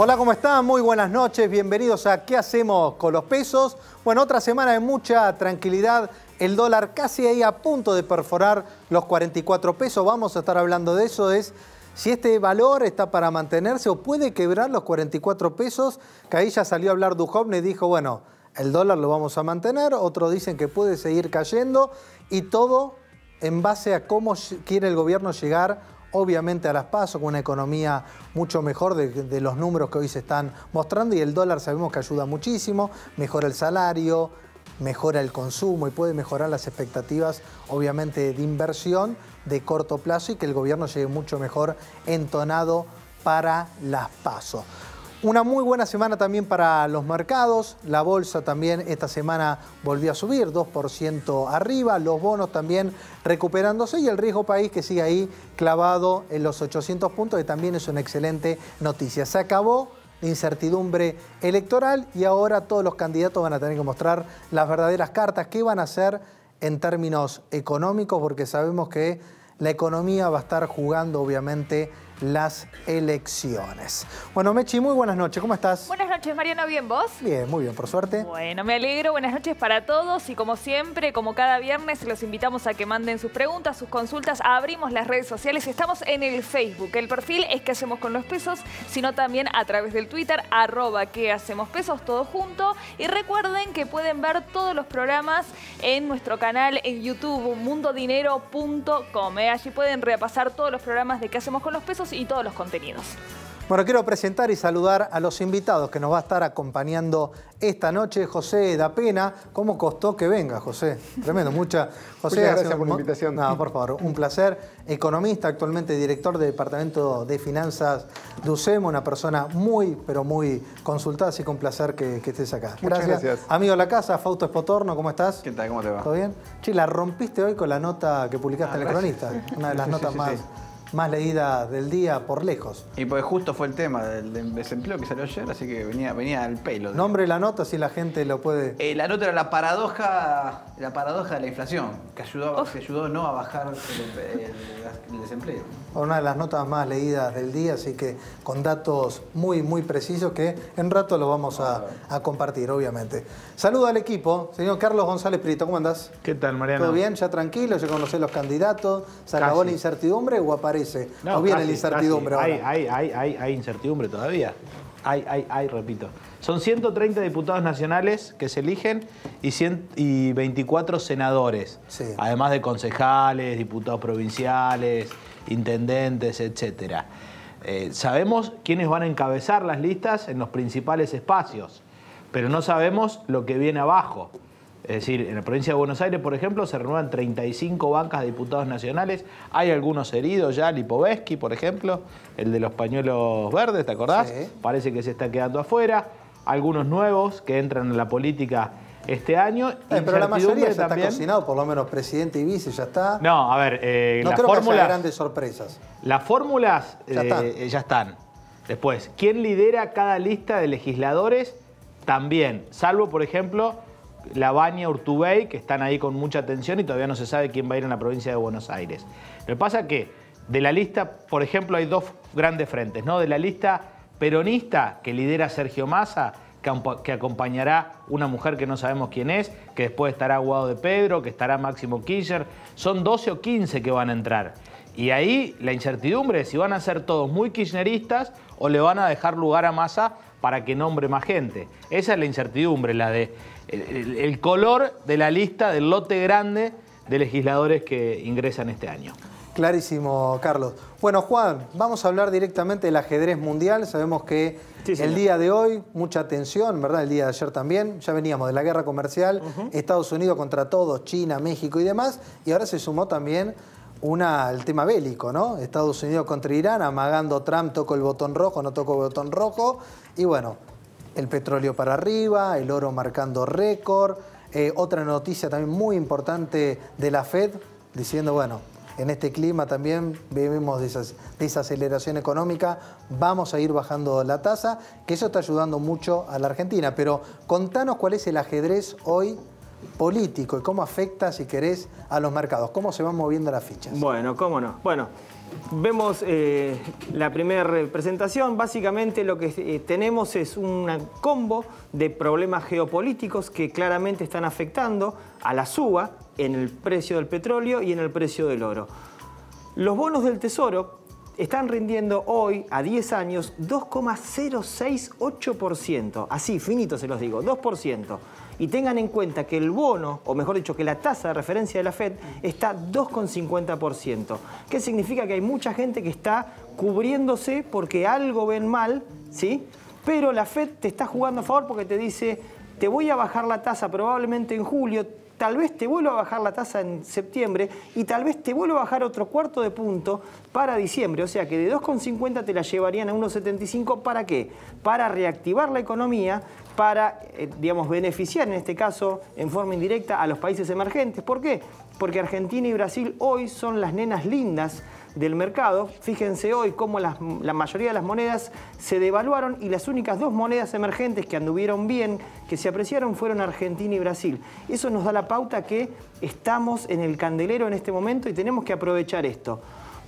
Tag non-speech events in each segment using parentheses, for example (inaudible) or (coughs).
Hola, ¿cómo están? Muy buenas noches, bienvenidos a ¿Qué hacemos con los pesos? Bueno, otra semana de mucha tranquilidad, el dólar casi ahí a punto de perforar los 44 pesos, vamos a estar hablando de eso, es si este valor está para mantenerse o puede quebrar los 44 pesos, que ahí ya salió a hablar Duhovne y dijo, bueno, el dólar lo vamos a mantener, otros dicen que puede seguir cayendo y todo en base a cómo quiere el gobierno llegar obviamente a las pasos, con una economía mucho mejor de, los números que hoy se están mostrando y el dólar sabemos que ayuda muchísimo, mejora el salario, mejora el consumo y puede mejorar las expectativas obviamente de inversión de corto plazo y que el gobierno llegue mucho mejor entonado para las pasos. Una muy buena semana también para los mercados. La bolsa también esta semana volvió a subir, 2% arriba. Los bonos también recuperándose y el riesgo país que sigue ahí clavado en los 800 puntos, que también es una excelente noticia. Se acabó la incertidumbre electoral y ahora todos los candidatos van a tener que mostrar las verdaderas cartas. ¿Qué van a hacer en términos económicos? Porque sabemos que la economía va a estar jugando obviamente las elecciones. Bueno, Mechi, muy buenas noches, ¿cómo estás? Buenas noches, Mariano, ¿bien vos? Bien, muy bien, por suerte. Bueno, me alegro, buenas noches para todos y como siempre, como cada viernes, los invitamos a que manden sus preguntas, sus consultas, abrimos las redes sociales, estamos en el Facebook, el perfil es que hacemos con los pesos, sino también a través del Twitter, arroba que hacemos pesos, todo junto, y recuerden que pueden ver todos los programas en nuestro canal en YouTube, mundodinero.com, ¿eh? allí pueden repasar todos los programas de que hacemos con los pesos y todos los contenidos. Bueno, quiero presentar y saludar a los invitados que nos va a estar acompañando esta noche. José da Pena, ¿cómo costó que venga, José? Tremendo, mucha... (laughs) José, Muchas gracias por la invitación. No, por favor, un placer. Economista, actualmente director del Departamento de Finanzas de UCEMO, una persona muy, pero muy consultada, así que un placer que, estés acá. Muchas gracias. Amigo de la casa, Fausto Espotorno, ¿cómo estás? ¿Qué tal? ¿Cómo te va? ¿Todo bien? Sí, la rompiste hoy con la nota que publicaste en El Cronista, una de las notas más más leída del día por lejos. Y pues justo fue el tema del desempleo que salió ayer, así que venía, venía al pelo. Nombre la nota si la gente lo puede. Eh, la nota era la paradoja, la paradoja de la inflación, que ayudó, que ayudó no a bajar el, desempleo. Una de las notas más leídas del día, así que con datos muy, muy precisos que en rato lo vamos a, compartir, obviamente. Saludo al equipo, señor Carlos González Prieto, ¿cómo andás? ¿Qué tal, Mariano? ¿Todo bien? ¿Ya tranquilo? ¿Ya conocés los candidatos? ¿Se acabó la incertidumbre o aparece? No, ¿O viene la incertidumbre Hay, hay, hay, hay, incertidumbre todavía. Hay, hay, hay, repito. Son 130 diputados nacionales que se eligen y, 100, y 24 senadores. Además de concejales, diputados provinciales, intendentes, etc. Eh, sabemos quiénes van a encabezar las listas en los principales espacios, pero no sabemos lo que viene abajo. Es decir, en la provincia de Buenos Aires, por ejemplo, se renuevan 35 bancas de diputados nacionales. Hay algunos heridos ya, Lipovetsky, por ejemplo, el de los pañuelos verdes, ¿te acordás? Parece que se está quedando afuera. Algunos nuevos que entran en la política este año. Eh, pero la mayoría ya está cocinado, por lo menos presidente y vice ya está. No, a ver, eh, no creo que haya grandes sorpresas. Las fórmulas ya, eh, ya están. Después, ¿quién lidera cada lista de legisladores? También, salvo, por ejemplo, Labaña, Urtubey, que están ahí con mucha atención y todavía no se sabe quién va a ir en la provincia de Buenos Aires. Lo que pasa es que de la lista, por ejemplo, hay dos grandes frentes, ¿no? De la lista peronista que lidera Sergio Massa, que, acompañará una mujer que no sabemos quién es, que después estará Guado de Pedro, que estará Máximo Kirchner. Son 12 o 15 que van a entrar. Y ahí la incertidumbre es si van a ser todos muy kirchneristas o le van a dejar lugar a Massa para que nombre más gente. Esa es la incertidumbre, la de el, color de la lista del lote grande de legisladores que ingresan este año. Clarísimo, Carlos. Bueno, Juan, vamos a hablar directamente del ajedrez mundial. Sabemos que el día de hoy, mucha atención, ¿verdad? El día de ayer también. Ya veníamos de la guerra comercial, Estados Unidos contra todos, China, México y demás. Y ahora se sumó también una, el tema bélico, ¿no? Estados Unidos contra Irán, amagando Trump, tocó el botón rojo, no tocó el botón rojo. Y bueno, el petróleo para arriba, el oro marcando récord. Eh, otra noticia también muy importante de la Fed, diciendo, bueno, en este clima también vivimos de desaceleración económica, vamos a ir bajando la tasa, que eso está ayudando mucho a la Argentina. Pero contanos cuál es el ajedrez hoy político y cómo afecta, si querés, a los mercados, cómo se van moviendo las fichas. Bueno, cómo no. Bueno, Vemos eh, la primera presentación. Básicamente lo que eh, tenemos es un combo de problemas geopolíticos que claramente están afectando a la suba en el precio del petróleo y en el precio del oro. Los bonos del Tesoro están rindiendo hoy, a 10 años, 2,068%. Así, finito se los digo, 2% y tengan en cuenta que el bono, o mejor dicho, que la tasa de referencia de la Fed está 2,50%. ¿Qué significa? Que hay mucha gente que está cubriéndose porque algo ven mal, ¿sí? Pero la Fed te está jugando a favor porque te dice, te voy a bajar la tasa probablemente en julio, tal vez te vuelva a bajar la tasa en septiembre y tal vez te vuelva a bajar otro cuarto de punto para diciembre. O sea que de 2,50 te la llevarían a 1,75. ¿Para qué? Para reactivar la economía, para, eh, digamos, beneficiar en este caso en forma indirecta a los países emergentes. ¿Por qué? Porque Argentina y Brasil hoy son las nenas lindas del mercado. Fíjense hoy cómo la mayoría de las monedas se devaluaron y las únicas dos monedas emergentes que anduvieron bien, que se apreciaron, fueron Argentina y Brasil. Eso nos da la pauta que estamos en el candelero en este momento y tenemos que aprovechar esto.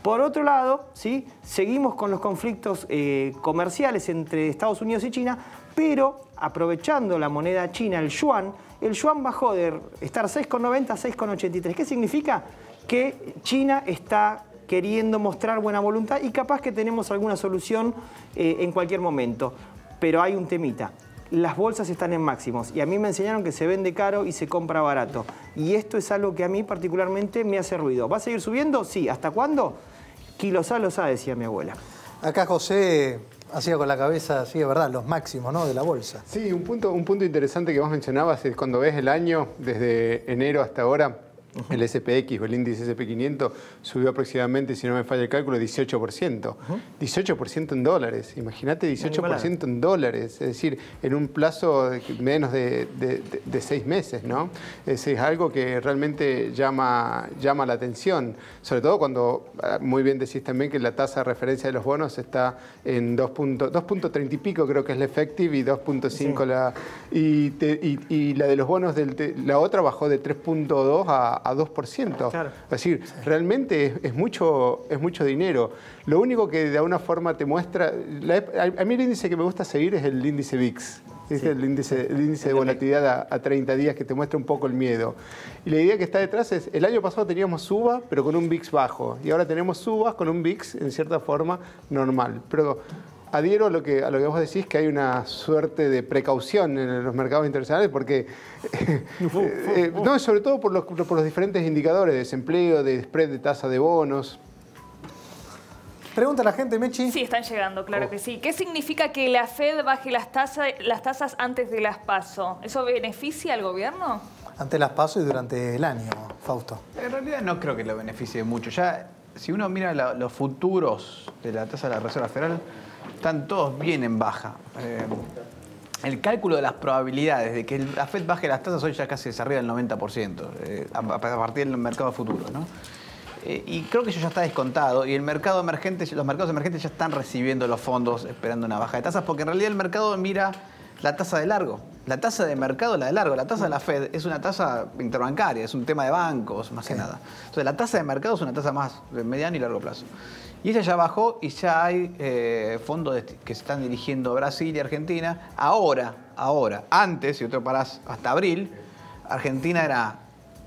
Por otro lado, ¿sí? seguimos con los conflictos eh, comerciales entre Estados Unidos y China, pero aprovechando la moneda china, el yuan, el yuan bajó de estar 6,90 a 6,83. ¿Qué significa? Que China está queriendo mostrar buena voluntad y capaz que tenemos alguna solución eh, en cualquier momento. Pero hay un temita. Las bolsas están en máximos y a mí me enseñaron que se vende caro y se compra barato. Y esto es algo que a mí particularmente me hace ruido. ¿Va a seguir subiendo? Sí. ¿Hasta cuándo? Kilosá lo sabe, decía mi abuela. Acá José hacía con la cabeza, sí, es verdad, los máximos ¿no? de la bolsa. Sí, un punto, un punto interesante que vos mencionabas es cuando ves el año, desde enero hasta ahora, el SPX o el índice SP500 subió aproximadamente, si no me falla el cálculo, 18%. 18% en dólares. Imagínate 18% en dólares. Es decir, en un plazo de menos de, seis meses, ¿no? Es, es, algo que realmente llama, llama la atención. Sobre todo cuando, ah, muy bien decís también que la tasa de referencia de los bonos está en 2.30 y pico, creo que es la effective, y 2.5 la... Y, la de los bonos, del, la otra bajó de 3.2 a a 2%. Es decir, realmente es, mucho, es mucho dinero. Lo único que de alguna forma te muestra... a, mí el índice que me gusta seguir es el índice VIX. El, índice, el índice de volatilidad a, 30 días que te muestra un poco el miedo. Y la idea que está detrás es, el año pasado teníamos suba, pero con un VIX bajo. Y ahora tenemos subas con un VIX, en cierta forma, normal. Pero adhiero a lo, que, a lo que vos decís, que hay una suerte de precaución en los mercados internacionales, porque, (laughs) eh, no, sobre todo por los, por los diferentes indicadores de desempleo, de spread de tasa de bonos. Pregunta la gente, Mechi. Sí, están llegando, claro oh. que sí. ¿Qué significa que la Fed baje las, tasas, las tasas antes de las PASO? ¿Eso beneficia al gobierno? Antes las PASO y durante el año, Fausto. En realidad no creo que lo beneficie mucho. Ya, si uno mira los futuros de la tasa de la Reserva Federal, están todos bien en baja. Eh, el cálculo de las probabilidades de que la Fed baje las tasas hoy ya casi se arriba del 90%, eh, a, partir del mercado futuro. ¿no? Eh, y creo que eso ya está descontado y el mercado emergente, los mercados emergentes ya están recibiendo los fondos esperando una baja de tasas, porque en realidad el mercado mira la tasa de largo. La tasa de mercado, la de largo, la tasa de la Fed es una tasa interbancaria, es un tema de bancos, más que nada. Entonces la tasa de mercado es una tasa más de mediano y largo plazo. Y ella ya bajó y ya hay eh, fondos que se están dirigiendo a Brasil y Argentina. Ahora, ahora, antes, si otro parás hasta abril, Argentina era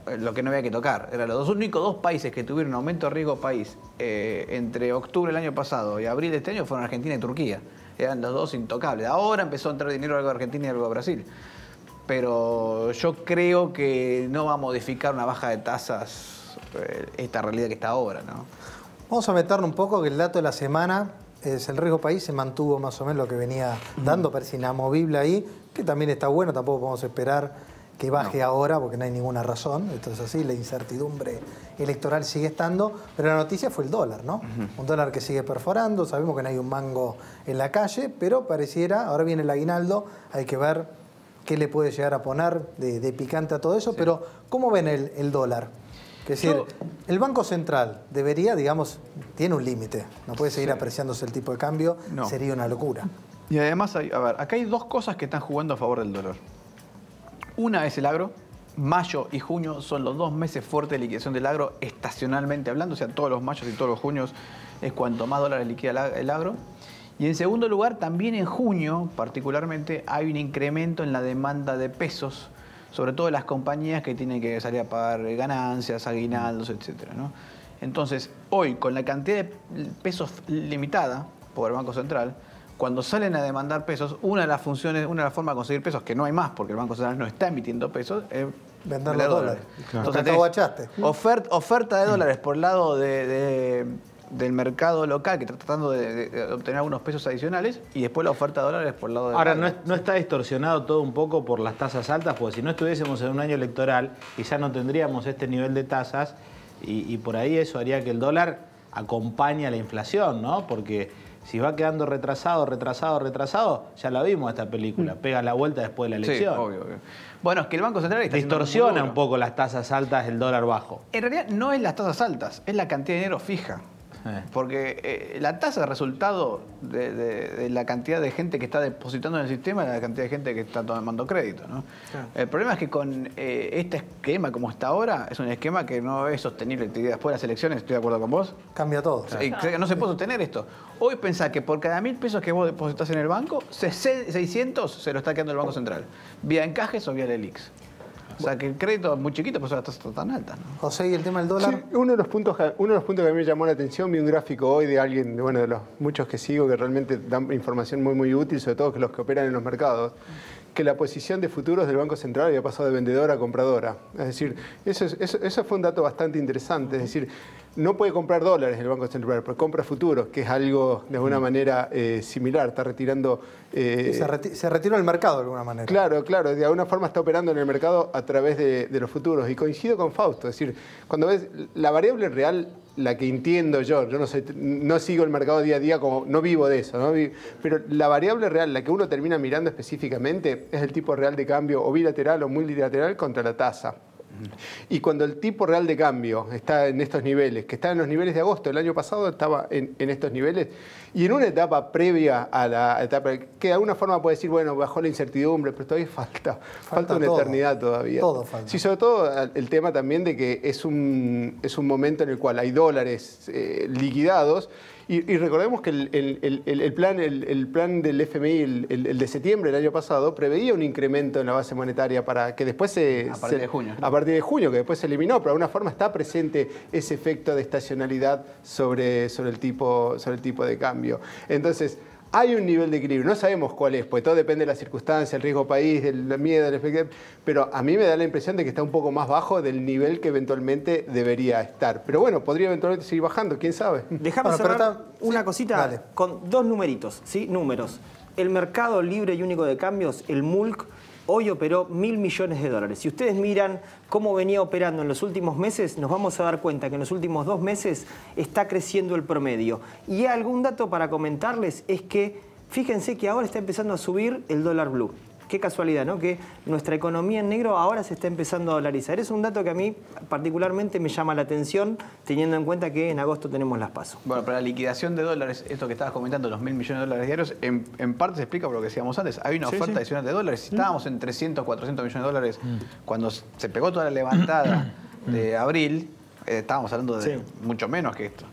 eh, lo que no había que tocar. Eran los dos únicos dos países que tuvieron aumento de riesgo país eh, entre octubre del año pasado y abril de este año fueron Argentina y Turquía. Eran los dos intocables. Ahora empezó a entrar dinero algo de Argentina y algo de Brasil. Pero yo creo que no va a modificar una baja de tasas esta realidad que está ahora, ¿no? Vamos a meternos un poco que el dato de la semana es el riesgo país, se mantuvo más o menos lo que venía dando, parece inamovible ahí, que también está bueno, tampoco podemos esperar que baje ahora porque no hay ninguna razón, esto es así, la incertidumbre electoral sigue estando, pero la noticia fue el dólar, ¿no? Un dólar que sigue perforando, sabemos que no hay un mango en la calle, pero pareciera, ahora viene el aguinaldo, hay que ver qué le puede llegar a poner de, picante a todo eso, pero ¿cómo ven el dólar? Es decir, el Banco Central debería, digamos, tiene un límite, no puede seguir apreciándose el tipo de cambio, sería una locura. Y además, a ver, acá hay dos cosas que están jugando a favor del dólar. Una es el agro, mayo y junio son los dos meses fuertes de liquidación del agro estacionalmente hablando, o sea, todos los mayos y todos los junios es cuanto más dólares liquida el agro. Y en segundo lugar, también en junio, particularmente, hay un incremento en la demanda de pesos, sobre todo las compañías que tienen que salir a pagar ganancias, aguinaldos, etc. Entonces, hoy, con la cantidad de pesos limitada por el Banco Central, cuando salen a demandar pesos, una de las funciones, una de las formas de conseguir pesos, que no hay más porque el Banco Central no está emitiendo pesos, es vender los dólares. Entonces, oferta, oferta de dólares por el lado de del mercado local que está tratando de, obtener algunos pesos adicionales y después la oferta de dólares por el lado de... Ahora, no, está distorsionado todo un poco por las tasas altas? Porque si no estuviésemos en un año electoral, quizás no tendríamos este nivel de tasas y, por ahí eso haría que el dólar acompañe a la inflación, ¿no? Porque si va quedando retrasado, retrasado, retrasado, ya la vimos esta película, mm. pega la vuelta después de la elección. Sí, obvio, Bueno, es que el Banco Central está distorsiona un poco las tasas altas, el dólar bajo. En realidad no es las tasas altas, es la cantidad de dinero fija. Eh. Porque eh, la tasa de resultado de, la cantidad de gente que está depositando en el sistema es la cantidad de gente que está tomando crédito. El problema es que con eh, este esquema como está ahora, es un esquema que no es sostenible después de las elecciones, estoy de acuerdo con vos. Cambia todo. No se puede sostener esto. Hoy pensá que por cada mil pesos que vos depositas en el banco, 600 se lo está quedando el Banco Central. Vía encajes o vía Lelix. O sea, que el crédito es muy chiquito, por eso la tasa está tan alta. José, ¿y el tema del dólar? uno, de los puntos, uno de los puntos que a mí me llamó la atención, vi un gráfico hoy de alguien, bueno, de los muchos que sigo, que realmente dan información muy, muy útil, sobre todo que los que operan en los mercados que la posición de futuros del Banco Central había pasado de vendedora a compradora. Es decir, eso, eso, fue un dato bastante interesante. Es decir, no puede comprar dólares el Banco Central, pero compra futuros, que es algo de alguna mm. manera eh, similar. Está retirando... Eh, se, retiró el mercado de alguna manera. Claro, claro. De alguna forma está operando en el mercado a través de, de los futuros. Y coincido con Fausto. Es decir, cuando ves la variable real la que entiendo yo, yo no, sé, no sigo el mercado día a día como, no vivo de eso, ¿no? pero la variable real, la que uno termina mirando específicamente, es el tipo real de cambio o bilateral o multilateral contra la tasa. Y cuando el tipo real de cambio está en estos niveles, que está en los niveles de agosto, el año pasado estaba en, estos niveles, y en una etapa previa a la etapa, que de alguna forma puede decir, bueno, bajó la incertidumbre, pero todavía (laughs) falta, falta, una eternidad todavía. Todo falta. Sí, sobre todo el tema también de que es un, es un momento en el cual hay dólares eh, liquidados y, recordemos que el, plan, el, plan del FMI, el, de septiembre del año pasado, preveía un incremento en la base monetaria para que después se... A partir de junio. A partir de junio, que después se eliminó, pero de alguna forma está presente ese efecto de estacionalidad sobre, sobre, el, tipo, sobre el tipo de cambio. Entonces, hay un nivel de equilibrio, no sabemos cuál es, porque todo depende de la circunstancia, el riesgo país, del miedo, del efecto, pero a mí me da la impresión de que está un poco más bajo del nivel que eventualmente debería estar. Pero bueno, podría eventualmente seguir bajando, quién sabe. Cerrar una cosita con dos numeritos, ¿sí? Números. El mercado libre y único de cambios, el MULC, hoy operó mil millones de dólares. Si ustedes miran cómo venía operando en los últimos meses, nos vamos a dar cuenta que en los últimos dos meses está creciendo el promedio. Y algún dato para comentarles es que fíjense que ahora está empezando a subir el dólar blue qué casualidad, ¿no? Que nuestra economía en negro ahora se está empezando a dolarizar. Es un dato que a mí particularmente me llama la atención, teniendo en cuenta que en agosto tenemos las pasos. Bueno, para la liquidación de dólares, esto que estabas comentando, los mil millones de dólares diarios, en, parte se explica por lo que decíamos antes. Hay una oferta adicional de dólares. Si estábamos en 300, 400 millones de dólares mm. cuando se pegó toda la levantada (coughs) de abril, eh, estábamos hablando de mucho menos que esto.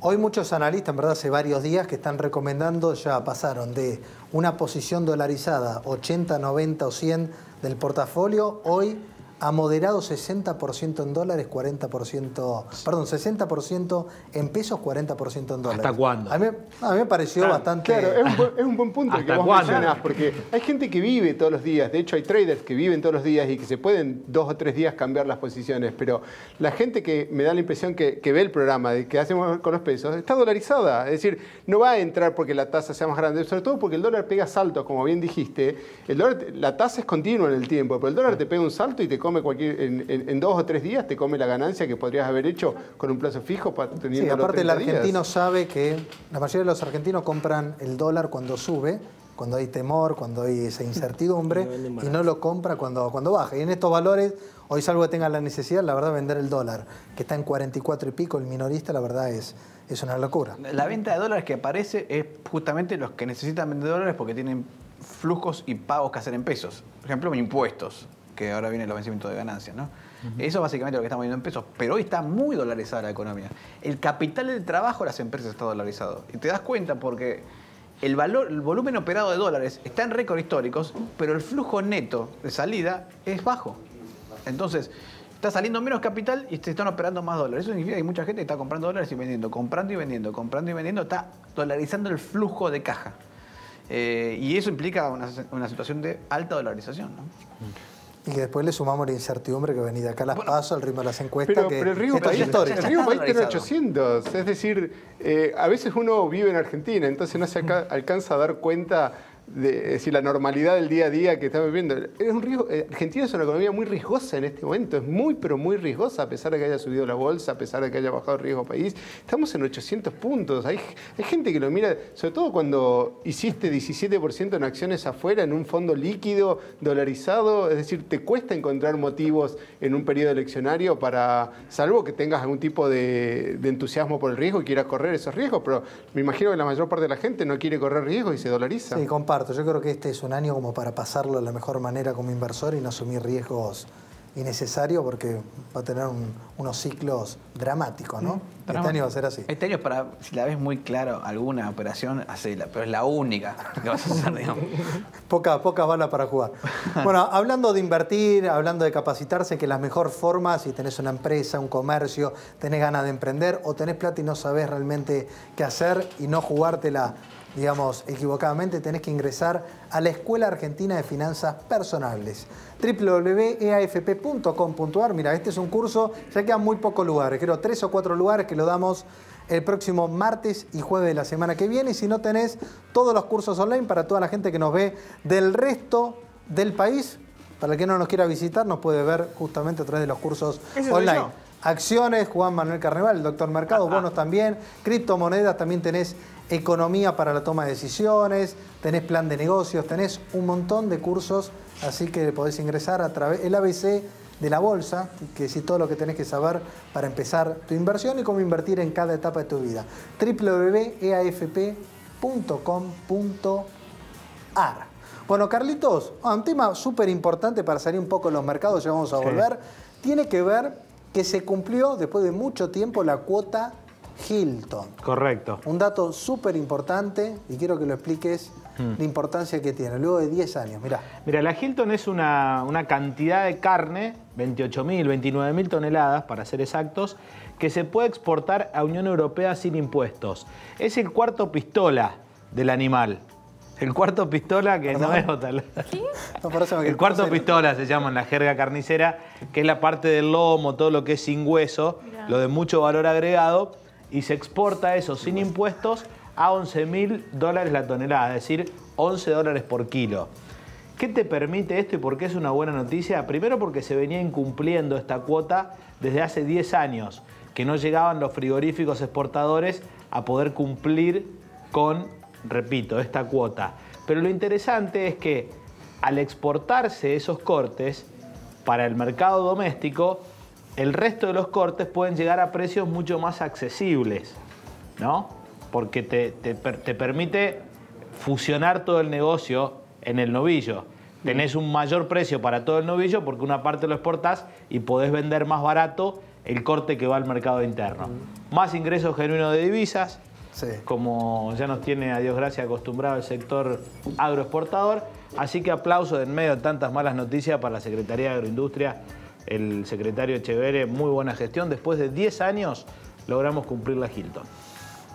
Hoy muchos analistas, en verdad, hace varios días que están recomendando, ya pasaron de una posición dolarizada 80, 90 o 100 del portafolio, hoy ha moderado 60% en dólares, 40%, perdón, 60% en pesos, 40% en dólares. ¿Hasta cuándo? A mí, a mí me pareció bastante... Claro, es un, buen, punto que vos mencionás, porque hay gente que vive todos los días, de hecho hay traders que viven todos los días y que se pueden dos o tres días cambiar las posiciones, pero la gente que me da la impresión que, ve el programa, de que hacemos con los pesos, está dolarizada, es decir, no va a entrar porque la tasa sea más grande, sobre todo porque el dólar pega saltos, como bien dijiste, el dólar, la tasa es continua en el tiempo, pero el dólar te pega un salto y te come cualquier, en, dos o tres días te come la ganancia que podrías haber hecho con un plazo fijo teniendo Sí, aparte el argentino sabe que la mayoría de los argentinos compran el dólar cuando sube, cuando hay temor, cuando hay esa incertidumbre, (laughs) y no lo compra cuando, cuando baja. Y en estos valores, hoy salvo que tengan la necesidad, la verdad, vender el dólar, que está en 44 y pico, el minorista, la verdad es, es una locura. La venta de dólares que aparece es justamente los que necesitan vender dólares porque tienen flujos y pagos que hacer en pesos. Por ejemplo, impuestos que ahora viene los vencimientos de ganancias, ¿no? Eso es básicamente lo que estamos viendo en pesos. Pero hoy está muy dolarizada la economía. El capital del trabajo de las empresas está dolarizado. Y te das cuenta porque el, valor, el volumen operado de dólares está en récord históricos, pero el flujo neto de salida es bajo. Entonces, está saliendo menos capital y se están operando más dólares. Eso significa que hay mucha gente que está comprando dólares y vendiendo, comprando y vendiendo, comprando y vendiendo, está dolarizando el flujo de caja. Eh, y eso implica una, una, situación de alta dolarización. ¿no? Y que después le sumamos la incertidumbre que venía de acá las paso, el ritmo de las encuestas. Pero, que pero el ritmo país, el país tiene 800. Es decir, eh, a veces uno vive en Argentina, entonces no se alcanza a dar cuenta de, decir, la normalidad del día a día que estamos viviendo. Es un riesgo, eh, Argentina es una economía muy riesgosa en este momento, es muy, pero muy riesgosa, a pesar de que haya subido la bolsa, a pesar de que haya bajado el riesgo país. Estamos en 800 puntos. Hay, hay gente que lo mira, sobre todo cuando hiciste 17% en acciones afuera, en un fondo líquido, dolarizado, es decir, te cuesta encontrar motivos en un periodo eleccionario para, salvo que tengas algún tipo de, entusiasmo por el riesgo y quieras correr esos riesgos, pero me imagino que la mayor parte de la gente no quiere correr riesgos y se dolariza. Sí, yo creo que este es un año como para pasarlo de la mejor manera como inversor y no asumir riesgos innecesarios porque va a tener unos ciclos dramáticos, ¿no? Mm, este año va a ser así. Este año, para, si la ves muy claro, alguna operación, hacela, pero es la única que vas a hacer, (laughs) digamos. Pocas poca balas para jugar. Bueno, hablando de invertir, hablando de capacitarse, que la mejor forma, si tenés una empresa, un comercio, tenés ganas de emprender o tenés plata y no sabés realmente qué hacer y no jugártela digamos, equivocadamente, tenés que ingresar a la Escuela Argentina de Finanzas Personales. www.eafp.com.ar. Mira, este es un curso, ya quedan muy pocos lugares, creo tres o cuatro lugares que lo damos el próximo martes y jueves de la semana que viene. Y si no tenés todos los cursos online para toda la gente que nos ve del resto del país, para el que no nos quiera visitar, nos puede ver justamente a través de los cursos online. Acciones, Juan Manuel Carneval, el doctor Mercado, bonos también, criptomonedas, también tenés economía para la toma de decisiones, tenés plan de negocios, tenés un montón de cursos, así que podés ingresar a través el ABC de la bolsa, que es todo lo que tenés que saber para empezar tu inversión y cómo invertir en cada etapa de tu vida. www.eafp.com.ar. Bueno, Carlitos, un tema súper importante para salir un poco de los mercados, ya vamos a volver, tiene que ver que se cumplió después de mucho tiempo la cuota Hilton. Correcto. Un dato súper importante y quiero que lo expliques hmm. la importancia que tiene, luego de 10 años, mirá. Mira, la Hilton es una, cantidad de carne, 28.000, 29.000 toneladas para ser exactos, que se puede exportar a Unión Europea sin impuestos. Es el cuarto pistola del animal. El cuarto pistola, que no es otra. el cuarto pistola se llama en la jerga carnicera, que es la parte del lomo, todo lo que es sin hueso, lo de mucho valor agregado y se exporta eso sin impuestos a 11 mil dólares la tonelada, es decir, 11 dólares por kilo. ¿Qué te permite esto y por qué es una buena noticia? Primero porque se venía incumpliendo esta cuota desde hace 10 años, que no llegaban los frigoríficos exportadores a poder cumplir con, repito, esta cuota. Pero lo interesante es que al exportarse esos cortes para el mercado doméstico, el resto de los cortes pueden llegar a precios mucho más accesibles, ¿no? Porque te, permite fusionar todo el negocio en el novillo. Tenés un mayor precio para todo el novillo porque una parte lo exportás y podés vender más barato el corte que va al mercado interno. Más ingresos genuinos de divisas, como ya nos tiene, a Dios gracias, acostumbrado el sector agroexportador. Así que aplauso en medio de tantas malas noticias para la Secretaría de Agroindustria el secretario Echeverre, muy buena gestión. Después de 10 años logramos cumplir la Hilton.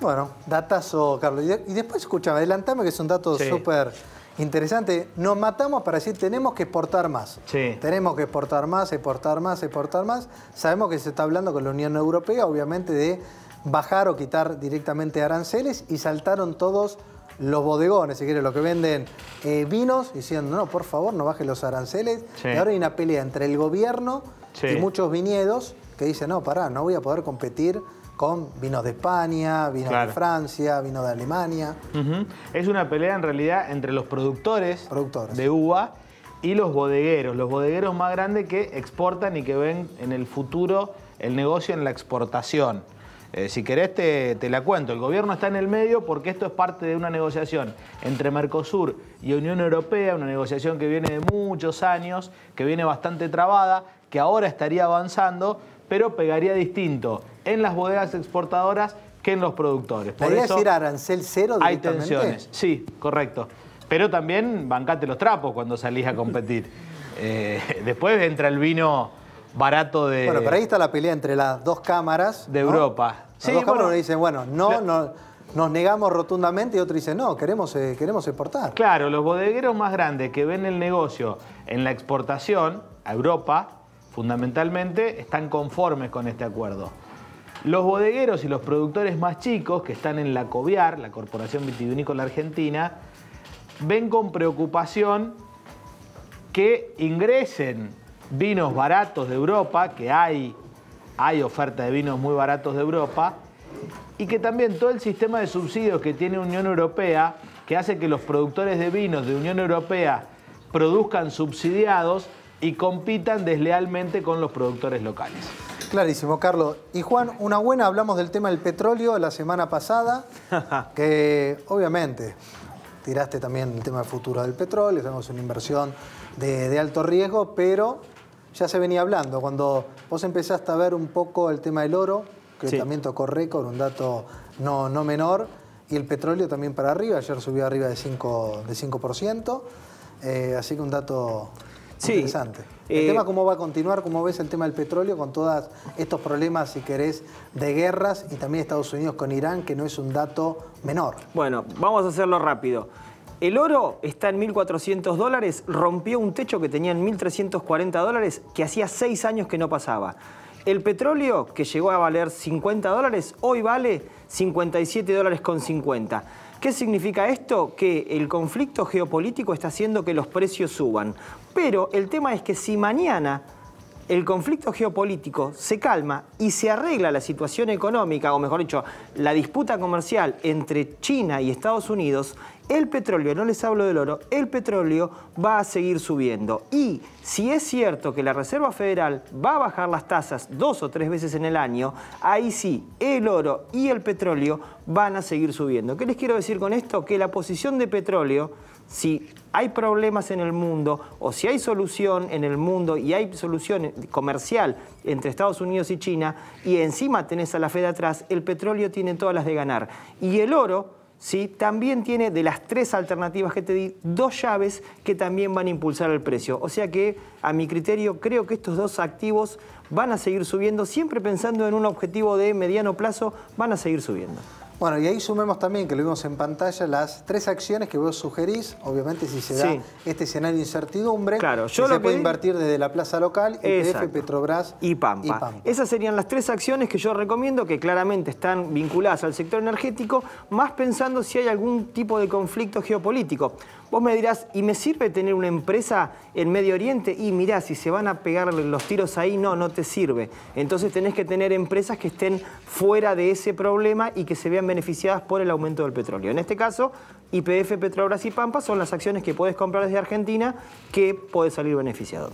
Bueno, datazo, Carlos. Y después, escúchame, adelantame que es un dato súper interesante. Nos matamos para decir, tenemos que exportar más. Sí. Tenemos que exportar más, exportar más, exportar más. Sabemos que se está hablando con la Unión Europea, obviamente, de bajar o quitar directamente aranceles y saltaron todos los bodegones, si quieres, los que venden eh, vinos, diciendo, no, por favor, no bajen los aranceles. Y ahora hay una pelea entre el gobierno y muchos viñedos que dicen, no, pará, no voy a poder competir con vinos de España, vinos de Francia, vinos de Alemania. Es una pelea en realidad entre los productores, productores, de uva y los bodegueros, los bodegueros más grandes que exportan y que ven en el futuro el negocio en la exportación. Eh, si querés te, te, la cuento. El gobierno está en el medio porque esto es parte de una negociación entre Mercosur y Unión Europea, una negociación que viene de muchos años, que viene bastante trabada, que ahora estaría avanzando, pero pegaría distinto en las bodegas exportadoras que en los productores. Por ¿Podría decir arancel cero Hay tensiones, sí, correcto. Pero también bancate los trapos cuando salís a competir. (laughs) Eh, después entra el vino barato de... Bueno, pero ahí está la pelea entre las dos cámaras. De Europa. sí, dos bueno, dicen, bueno, no, no, nos negamos rotundamente y otro dice, no, queremos, eh, queremos exportar. Claro, los bodegueros más grandes que ven el negocio en la exportación a Europa, fundamentalmente, están conformes con este acuerdo. Los bodegueros y los productores más chicos que están en la COVIAR, la Corporación Vitivinícola Argentina, ven con preocupación que ingresen vinos baratos de Europa, que hay, hay oferta de vinos muy baratos de Europa, y que también todo el sistema de subsidios que tiene Unión Europea, que hace que los productores de vinos de Unión Europea produzcan subsidiados y compitan deslealmente con los productores locales. Clarísimo, Carlos. Y Juan, una buena, hablamos del tema del petróleo la semana pasada, (laughs) que obviamente tiraste también el tema del futuro del petróleo, tenemos una inversión de, alto riesgo, pero ya se venía hablando. Cuando vos empezaste a ver un poco el tema del oro, que también tocó récord, un dato no, no menor, y el petróleo también para arriba, ayer subió arriba de 5%, de 5% eh, así que un dato interesante. El tema eh, cómo va a continuar, cómo ves el tema del petróleo con todos estos problemas, si querés, de guerras y también Estados Unidos con Irán, que no es un dato menor. Bueno, vamos a hacerlo rápido. El oro está en 1.400 dólares, rompió un techo que tenía en 1.340 dólares, que hacía seis años que no pasaba. El petróleo, que llegó a valer 50 dólares, hoy vale 57 dólares con 50. ¿Qué significa esto? Que el conflicto geopolítico está haciendo que los precios suban. Pero el tema es que si mañana el conflicto geopolítico se calma y se arregla la situación económica, o mejor dicho, la disputa comercial entre China y Estados Unidos, el petróleo, no les hablo del oro, el petróleo va a seguir subiendo. Y si es cierto que la Reserva Federal va a bajar las tasas dos o tres veces en el año, ahí sí, el oro y el petróleo van a seguir subiendo. ¿Qué les quiero decir con esto? Que la posición de petróleo si hay problemas en el mundo o si hay solución en el mundo y hay solución comercial entre Estados Unidos y China y encima tenés a la Fed atrás, el petróleo tiene todas las de ganar. Y el oro ¿sí? también tiene de las tres alternativas que te di, dos llaves que también van a impulsar el precio. O sea que, a mi criterio, creo que estos dos activos van a seguir subiendo, siempre pensando en un objetivo de mediano plazo, van a seguir subiendo. Bueno, y ahí sumemos también, que lo vimos en pantalla, las tres acciones que vos sugerís, obviamente si se da este escenario de incertidumbre, claro, yo que se puede invertir desde la plaza local, IPF, Petrobras y Pampa. Esas serían las tres acciones que yo recomiendo, que claramente están vinculadas al sector energético, más pensando si hay algún tipo de conflicto geopolítico. Vos me dirás, ¿y me sirve tener una empresa en Medio Oriente? Y mirá, si se van a pegar los tiros ahí, no, no te sirve. Entonces tenés que tener empresas que estén fuera de ese problema y que se vean beneficiadas por el aumento del petróleo. En este caso, IPF, Petrobras y Pampa son las acciones que puedes comprar desde Argentina que puedes salir beneficiado.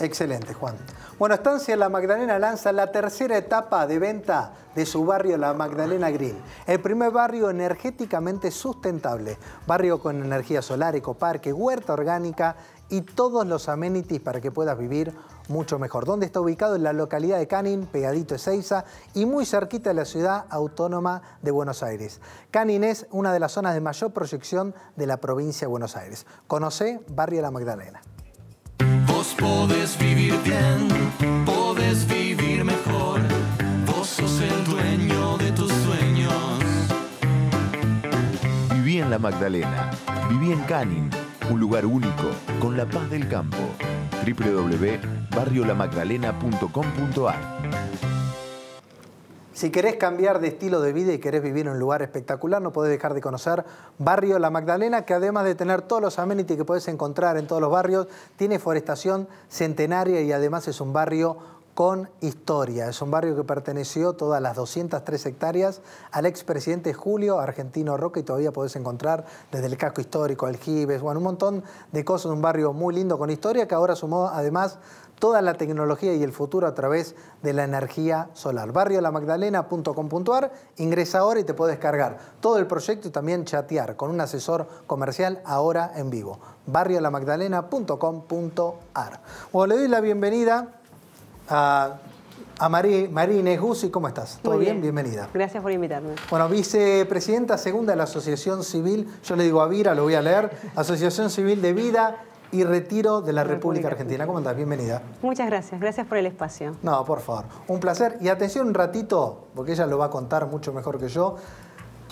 Excelente, Juan. Bueno, Estancia La Magdalena lanza la tercera etapa de venta de su barrio La Magdalena Grill. El primer barrio energéticamente sustentable. Barrio con energía solar, ecoparque, huerta orgánica y todos los amenities para que puedas vivir mucho mejor. ¿Dónde está ubicado? En la localidad de Canin, pegadito de Seiza y muy cerquita de la ciudad autónoma de Buenos Aires. Canin es una de las zonas de mayor proyección de la provincia de Buenos Aires. Conoce Barrio La Magdalena. Vos podés vivir bien, podés vivir mejor. Vos sos el dueño de tus sueños. Viví en La Magdalena, viví en Canin, un lugar único con la paz del campo. www.barriolamagdalena.com.ar si querés cambiar de estilo de vida y querés vivir en un lugar espectacular, no podés dejar de conocer Barrio La Magdalena, que además de tener todos los amenities que podés encontrar en todos los barrios, tiene forestación centenaria y además es un barrio con historia. Es un barrio que perteneció todas las 203 hectáreas al expresidente Julio Argentino Roca y todavía podés encontrar desde el casco histórico, aljibes, bueno, un montón de cosas, un barrio muy lindo con historia que ahora sumó además toda la tecnología y el futuro a través de la energía solar. Barriolamagdalena.com.ar, ingresa ahora y te puedes cargar todo el proyecto y también chatear con un asesor comercial ahora en vivo. Barriolamagdalena.com.ar. Bueno, le doy la bienvenida a, a Marí, Marine ¿cómo estás? ¿Todo Muy bien? Bienvenida. Gracias por invitarme. Bueno, vicepresidenta segunda de la Asociación Civil, yo le digo a Vira, lo voy a leer, Asociación Civil de Vida y Retiro de la República Argentina. ¿Cómo estás? Bienvenida. Muchas gracias, gracias por el espacio. No, por favor, un placer. Y atención un ratito, porque ella lo va a contar mucho mejor que yo.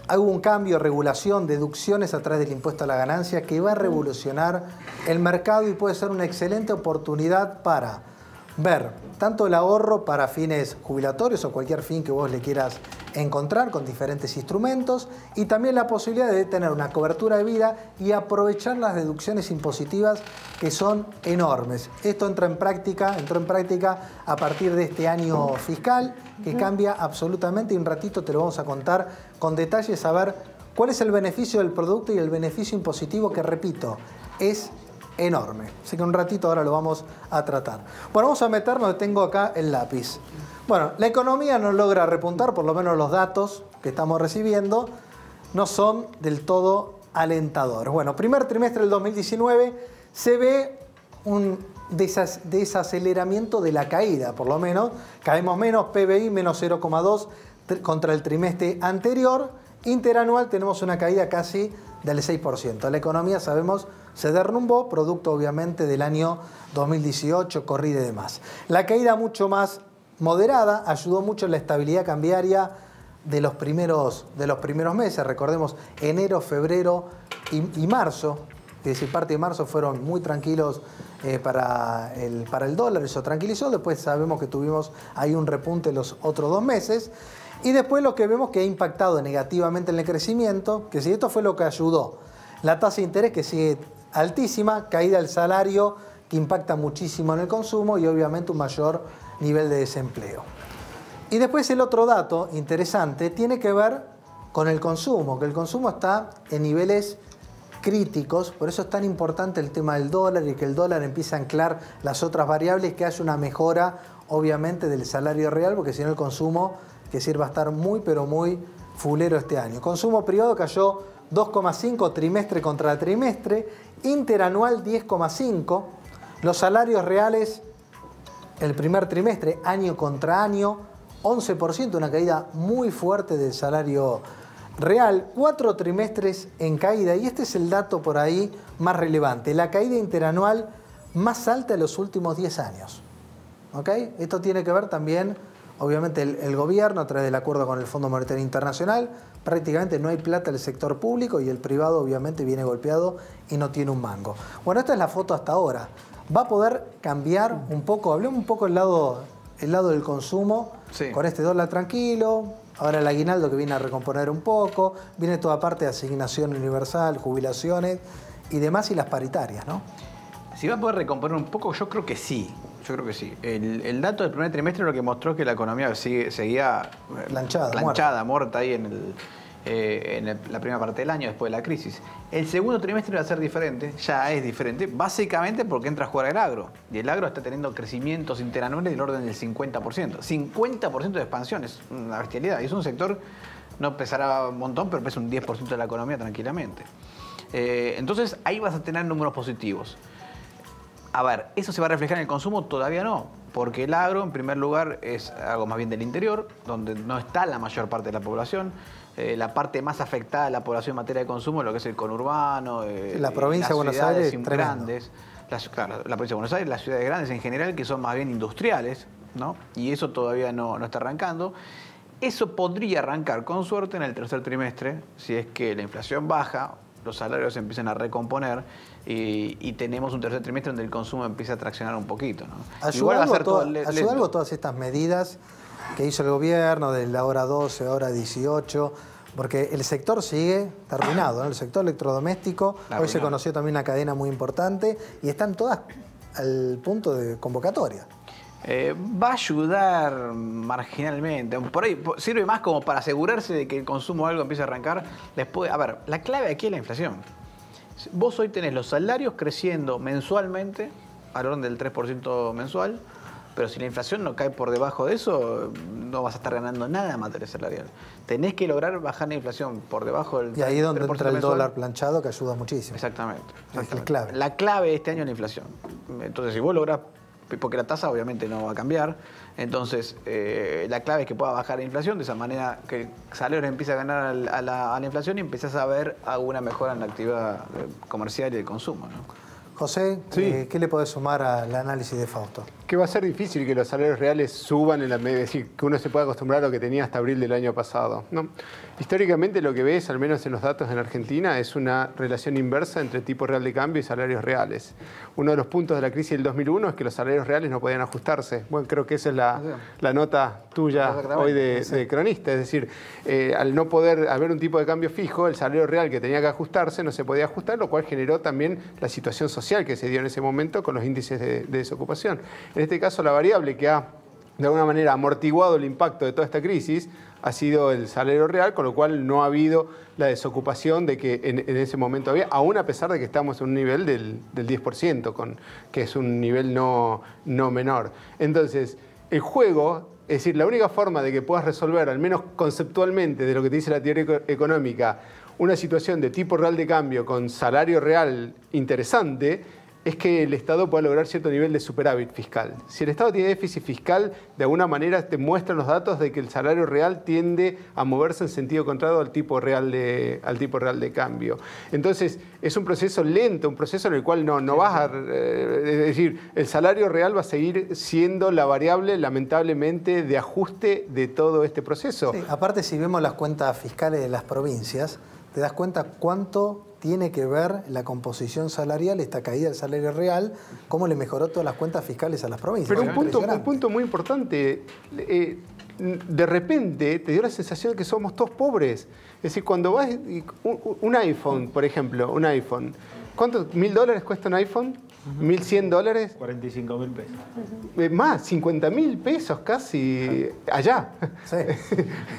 Hubo un cambio, regulación, deducciones a través del impuesto a la ganancia que va a revolucionar el mercado y puede ser una excelente oportunidad para ver tanto el ahorro para fines jubilatorios o cualquier fin que vos le quieras encontrar con diferentes instrumentos y también la posibilidad de tener una cobertura de vida y aprovechar las deducciones impositivas que son enormes. Esto entra en práctica, entró en práctica a partir de este año fiscal que cambia absolutamente y un ratito te lo vamos a contar con detalles a ver cuál es el beneficio del producto y el beneficio impositivo que repito, es enorme. Así que un ratito ahora lo vamos a tratar. Bueno, vamos a meternos, tengo acá el lápiz. Bueno, la economía no logra repuntar, por lo menos los datos que estamos recibiendo no son del todo alentadores. Bueno, primer trimestre del 2019 se ve un desaceleramiento de la caída, por lo menos. Caemos menos, PBI menos 0,2 tr- contra el trimestre anterior. Interanual tenemos una caída casi del 6%. La economía, sabemos, se derrumbó, producto obviamente del año 2018, corrida y demás. La caída mucho más moderada ayudó mucho en la estabilidad cambiaria de los primeros, de los primeros meses. Recordemos, enero, febrero y, y marzo, es decir, parte de marzo fueron muy tranquilos eh, para, el, para el dólar, eso tranquilizó. Después sabemos que tuvimos ahí un repunte los otros dos meses. Y después lo que vemos que ha impactado negativamente en el crecimiento, que si esto fue lo que ayudó, la tasa de interés que sigue altísima, caída del salario que impacta muchísimo en el consumo y obviamente un mayor nivel de desempleo. Y después el otro dato interesante tiene que ver con el consumo, que el consumo está en niveles críticos, por eso es tan importante el tema del dólar y que el dólar empiece a anclar las otras variables, que haya una mejora obviamente del salario real, porque si no el consumo, que decir, va a estar muy pero muy fulero este año. Consumo privado cayó 2,5 trimestre contra trimestre, interanual 10,5, los salarios reales el primer trimestre, año contra año, 11%, una caída muy fuerte del salario real, cuatro trimestres en caída, y este es el dato por ahí más relevante, la caída interanual más alta de los últimos 10 años. ¿Ok? Esto tiene que ver también, obviamente, el, el gobierno a través del acuerdo con el Fondo Monetario Internacional, prácticamente no hay plata del sector público y el privado obviamente viene golpeado y no tiene un mango. Bueno, esta es la foto hasta ahora. Va a poder cambiar un poco, hablemos un poco el lado, el lado del consumo, Sí. con este dólar tranquilo, ahora el aguinaldo que viene a recomponer un poco, viene toda parte de asignación universal, jubilaciones y demás y las paritarias, ¿no? Si va a poder recomponer un poco, yo creo que sí. Yo creo que sí. El, el dato del primer trimestre lo que mostró es que la economía sigue- seguía eh, Planchada, planchada, muerta, ahí en, el, eh, en la primera parte del año después de la crisis. El segundo trimestre va a ser diferente, ya es diferente, básicamente porque entra a jugar el agro. Y el agro está teniendo crecimientos interanuales del orden del 50%. 50% de expansión, es una bestialidad. Es un sector, no pesará un montón, pero pesa un 10% de la economía tranquilamente. Eh, entonces ahí vas a tener números positivos. A ver, ¿eso se va a reflejar en el consumo? Todavía no, porque el agro, en primer lugar, es algo más bien del interior, donde no está la mayor parte de la población. Eh, la parte más afectada de la población en materia de consumo lo que es el conurbano, eh, la provincia las de Buenos Aires, grandes, las, claro, la provincia de Buenos Aires, las ciudades grandes en general, que son más bien industriales, ¿no? Y eso todavía no, no está arrancando. Eso podría arrancar con suerte en el tercer trimestre, si es que la inflación baja, los salarios se empiezan a recomponer y, y tenemos un tercer trimestre donde el consumo empieza a traccionar un poquito. ¿no? ¿Ayuda, Igual va a ser todo ayuda algo todas estas medidas que hizo el gobierno de la hora 12, hora 18? Porque el sector sigue terminado, ¿no? El sector electrodoméstico, La hoy se conoció también una cadena muy importante y están todas al punto de convocatoria. Eh, va a ayudar marginalmente. Por ahí sirve más como para asegurarse de que el consumo de algo empiece a arrancar. Después, a ver, la clave aquí es la inflación. Vos hoy tenés los salarios creciendo mensualmente, al orden del 3% mensual, pero si la inflación no cae por debajo de eso, no vas a estar ganando nada en materia salarial. Tenés que lograr bajar la inflación por debajo del Y ahí es donde 3% entra el mensual. dólar planchado que ayuda muchísimo. Exactamente. Es la clave. La clave este año es la inflación. Entonces, si vos lográs, porque la tasa obviamente no va a cambiar, entonces eh, la clave es que pueda bajar la inflación, de esa manera que el salario empieza a ganar a la, a la inflación y empiezas a ver alguna mejora en la actividad eh, comercial y el consumo. ¿no? José, Sí. eh, ¿qué le podés sumar al análisis de Fausto? Que va a ser difícil que los salarios reales suban en la medida, es decir, que uno se pueda acostumbrar a lo que tenía hasta abril del año pasado. ¿no? Históricamente lo que ves, al menos en los datos en Argentina, es una relación inversa entre tipo real de cambio y salarios reales. Uno de los puntos de la crisis del 2001 es que los salarios reales no podían ajustarse. Bueno, creo que esa es la, la nota tuya Exactamente. hoy de, de cronista. Es decir, eh, al no poder haber un tipo de cambio fijo, el salario real que tenía que ajustarse no se podía ajustar, lo cual generó también la situación social que se dio en ese momento con los índices de, de desocupación. En este caso, la variable que ha de alguna manera amortiguado el impacto de toda esta crisis ha sido el salario real, con lo cual no ha habido la desocupación de que en, ese momento había, aún a pesar de que estamos en un nivel del, del 10%, con, que es un nivel no, no menor. Entonces, el juego, es decir, la única forma de que puedas resolver, al menos conceptualmente, de lo que te dice la teoría eco- económica, una situación de tipo real de cambio con salario real interesante, es que el Estado pueda lograr cierto nivel de superávit fiscal. Si el Estado tiene déficit fiscal, de alguna manera te muestran los datos de que el salario real tiende a moverse en sentido contrario al tipo real de, al tipo real de cambio. Entonces, es un proceso lento, un proceso en el cual no, no vas a... eh, es decir, el salario real va a seguir siendo la variable, lamentablemente, de ajuste de todo este proceso. Aparte, si vemos las cuentas fiscales de las provincias, te das cuenta cuánto tiene que ver la composición salarial, esta caída del salario real, cómo le mejoró todas las cuentas fiscales a las provincias. Pero un punto, un punto muy importante, eh, de repente te dio la sensación de que somos todos pobres. Es decir, cuando vas, un, un iPhone, por ejemplo, un iPhone, ¿cuánto? ¿Mil dólares cuesta un iPhone? ¿Mil cien dólares? 45 mil pesos. Eh, más, 50 mil pesos casi allá. Sí.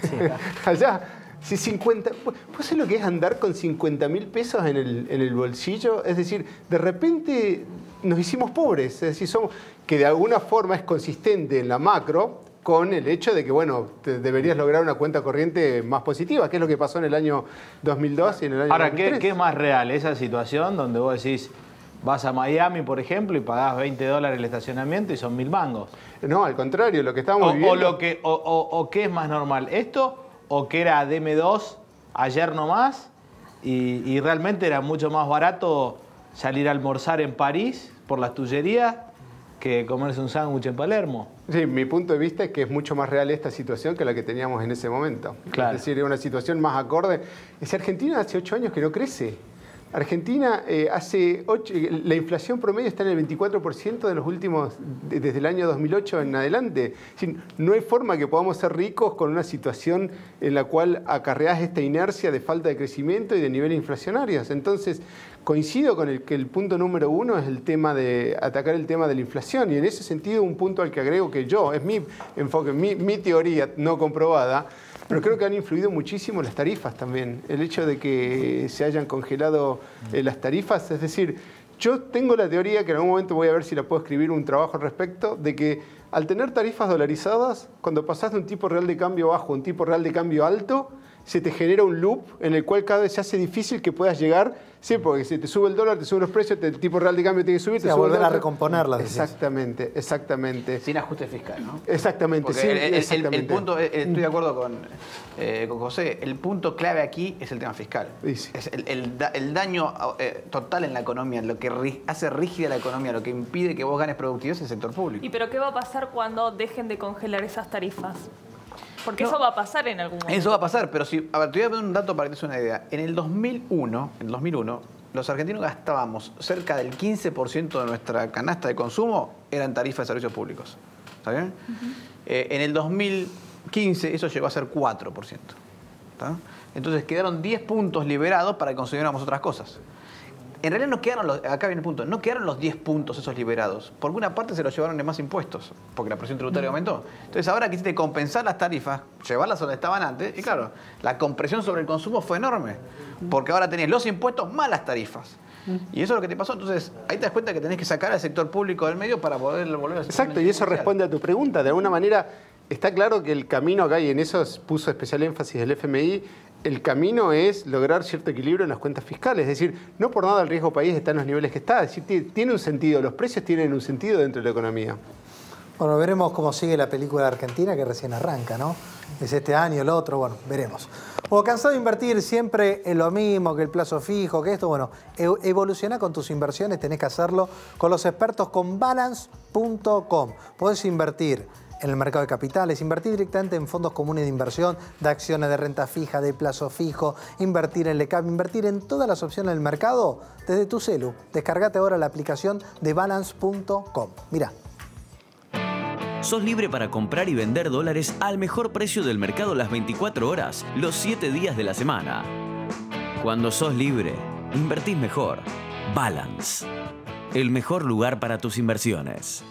(laughs) allá. Si 50, ¿Vos sabés lo que es andar con 50 mil pesos en el, en el bolsillo? Es decir, de repente nos hicimos pobres. Es decir, somos, que de alguna forma es consistente en la macro con el hecho de que, bueno, te- deberías lograr una cuenta corriente más positiva, que es lo que pasó en el año 2002 y en el año Ahora, ¿qué, 2003. qué es más real? Esa situación donde vos decís, vas a Miami, por ejemplo, y pagás 20 dólares el estacionamiento y son mil mangos. No, al contrario, lo que estábamos O, viviendo... o lo que, o, o- o qué es más normal, esto o que era DM2 ayer nomás y, y realmente era mucho más barato salir a almorzar en París por las tullerías que comerse un sándwich en Palermo. Sí, mi punto de vista es que es mucho más real esta situación que la que teníamos en ese momento. Claro. Es decir, es una situación más acorde. Es Argentina hace ocho años que no crece. Argentina eh, hace ocho, la inflación promedio está en el 24% de los últimos, de- desde el año 2008 en adelante. Decir, no hay forma que podamos ser ricos con una situación en la cual acarreás esta inercia de falta de crecimiento y de niveles inflacionarios. Entonces, coincido con el que el punto número uno es el tema de atacar el tema de la inflación. Y en ese sentido, un punto al que agrego que yo, es mi enfoque, mi, mi teoría no comprobada, pero creo que han influido muchísimo las tarifas también. El hecho de que se hayan congelado eh, las tarifas, es decir, yo tengo la teoría, que en algún momento voy a ver si la puedo escribir un trabajo al respecto, de que al tener tarifas dolarizadas, cuando pasás de un tipo real de cambio bajo a un tipo real de cambio alto, se te genera un loop en el cual cada vez se hace difícil que puedas llegar, sí, porque si te sube el dólar, te suben los precios, el tipo real de cambio tiene que subir, Sí, te a sube el volver a recomponerlas, decís. Exactamente, exactamente. Sin ajuste fiscal, ¿no? Exactamente, sí, el, el- el- el exactamente. punto, eh, estoy de acuerdo con, eh, con José, el punto clave aquí es el tema fiscal. Sí, sí. Es el, el da- el daño eh, total en la economía, lo que ri- hace rígida la economía, lo que impide que vos ganes productividad es el sector público. ¿Y pero qué va a pasar cuando dejen de congelar esas tarifas? Porque eso va a pasar en algún momento. Eso va a pasar, pero si, a ver, te voy a poner un dato para que te des una idea. En el 2001, en el 2001, los argentinos gastábamos cerca del 15% de nuestra canasta de consumo eran tarifas de servicios públicos. ¿Está bien? Eh, en el 2015 eso llegó a ser 4%. ¿está? Entonces quedaron 10 puntos liberados para que consumiéramos otras cosas. En realidad no quedaron, los, acá viene el punto, no quedaron los 10 puntos esos liberados, porque una parte se los llevaron de más impuestos, porque la presión tributaria aumentó. Entonces ahora quisiste compensar las tarifas, llevarlas donde estaban antes, y claro, la compresión sobre el consumo fue enorme, porque ahora tenés los impuestos más las tarifas. Y eso es lo que te pasó. Entonces, ahí te das cuenta que tenés que sacar al sector público del medio para poder volver a Exacto, y eso responde a tu pregunta. De alguna manera, está claro que el camino acá, y en eso puso especial énfasis el FMI, el camino es lograr cierto equilibrio en las cuentas fiscales. Es decir, no por nada el riesgo país está en los niveles que está. Es decir, tiene un sentido, los precios tienen un sentido dentro de la economía. Bueno, veremos cómo sigue la película argentina que recién arranca, ¿no? Es este año, el otro, bueno, veremos. O cansado de invertir siempre en lo mismo, que el plazo fijo, que esto, bueno, evoluciona con tus inversiones, tenés que hacerlo con los expertos con balance.com. Podés invertir en el mercado de capitales, invertir directamente en fondos comunes de inversión, de acciones de renta fija, de plazo fijo, invertir en LECAP, invertir en todas las opciones del mercado desde tu celu. Descargate ahora la aplicación de balance.com. Mira. Sos libre para comprar y vender dólares al mejor precio del mercado las 24 horas, los 7 días de la semana. Cuando sos libre, invertís mejor. Balance. El mejor lugar para tus inversiones.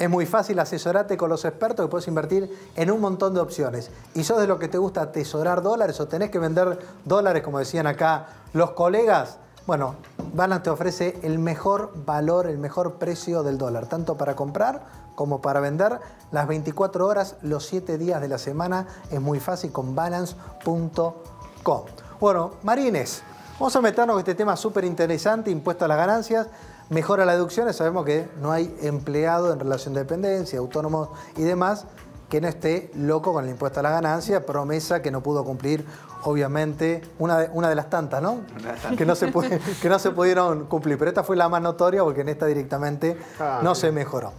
Es muy fácil asesorarte con los expertos que puedes invertir en un montón de opciones. Y sos de lo que te gusta atesorar dólares o tenés que vender dólares, como decían acá los colegas. Bueno, Balance te ofrece el mejor valor, el mejor precio del dólar, tanto para comprar como para vender las 24 horas, los 7 días de la semana. Es muy fácil con balance.com. Bueno, Marines, vamos a meternos en este tema súper interesante, impuesto a las ganancias mejora la deducción, sabemos que no hay empleado en relación de dependencia, autónomos y demás que no esté loco con el impuesto a la ganancia, promesa que no pudo cumplir, obviamente, una de, una de las tantas, ¿no? Que no, se que no se pudieron cumplir, pero esta fue la más notoria porque en esta directamente ah, no se mejoró.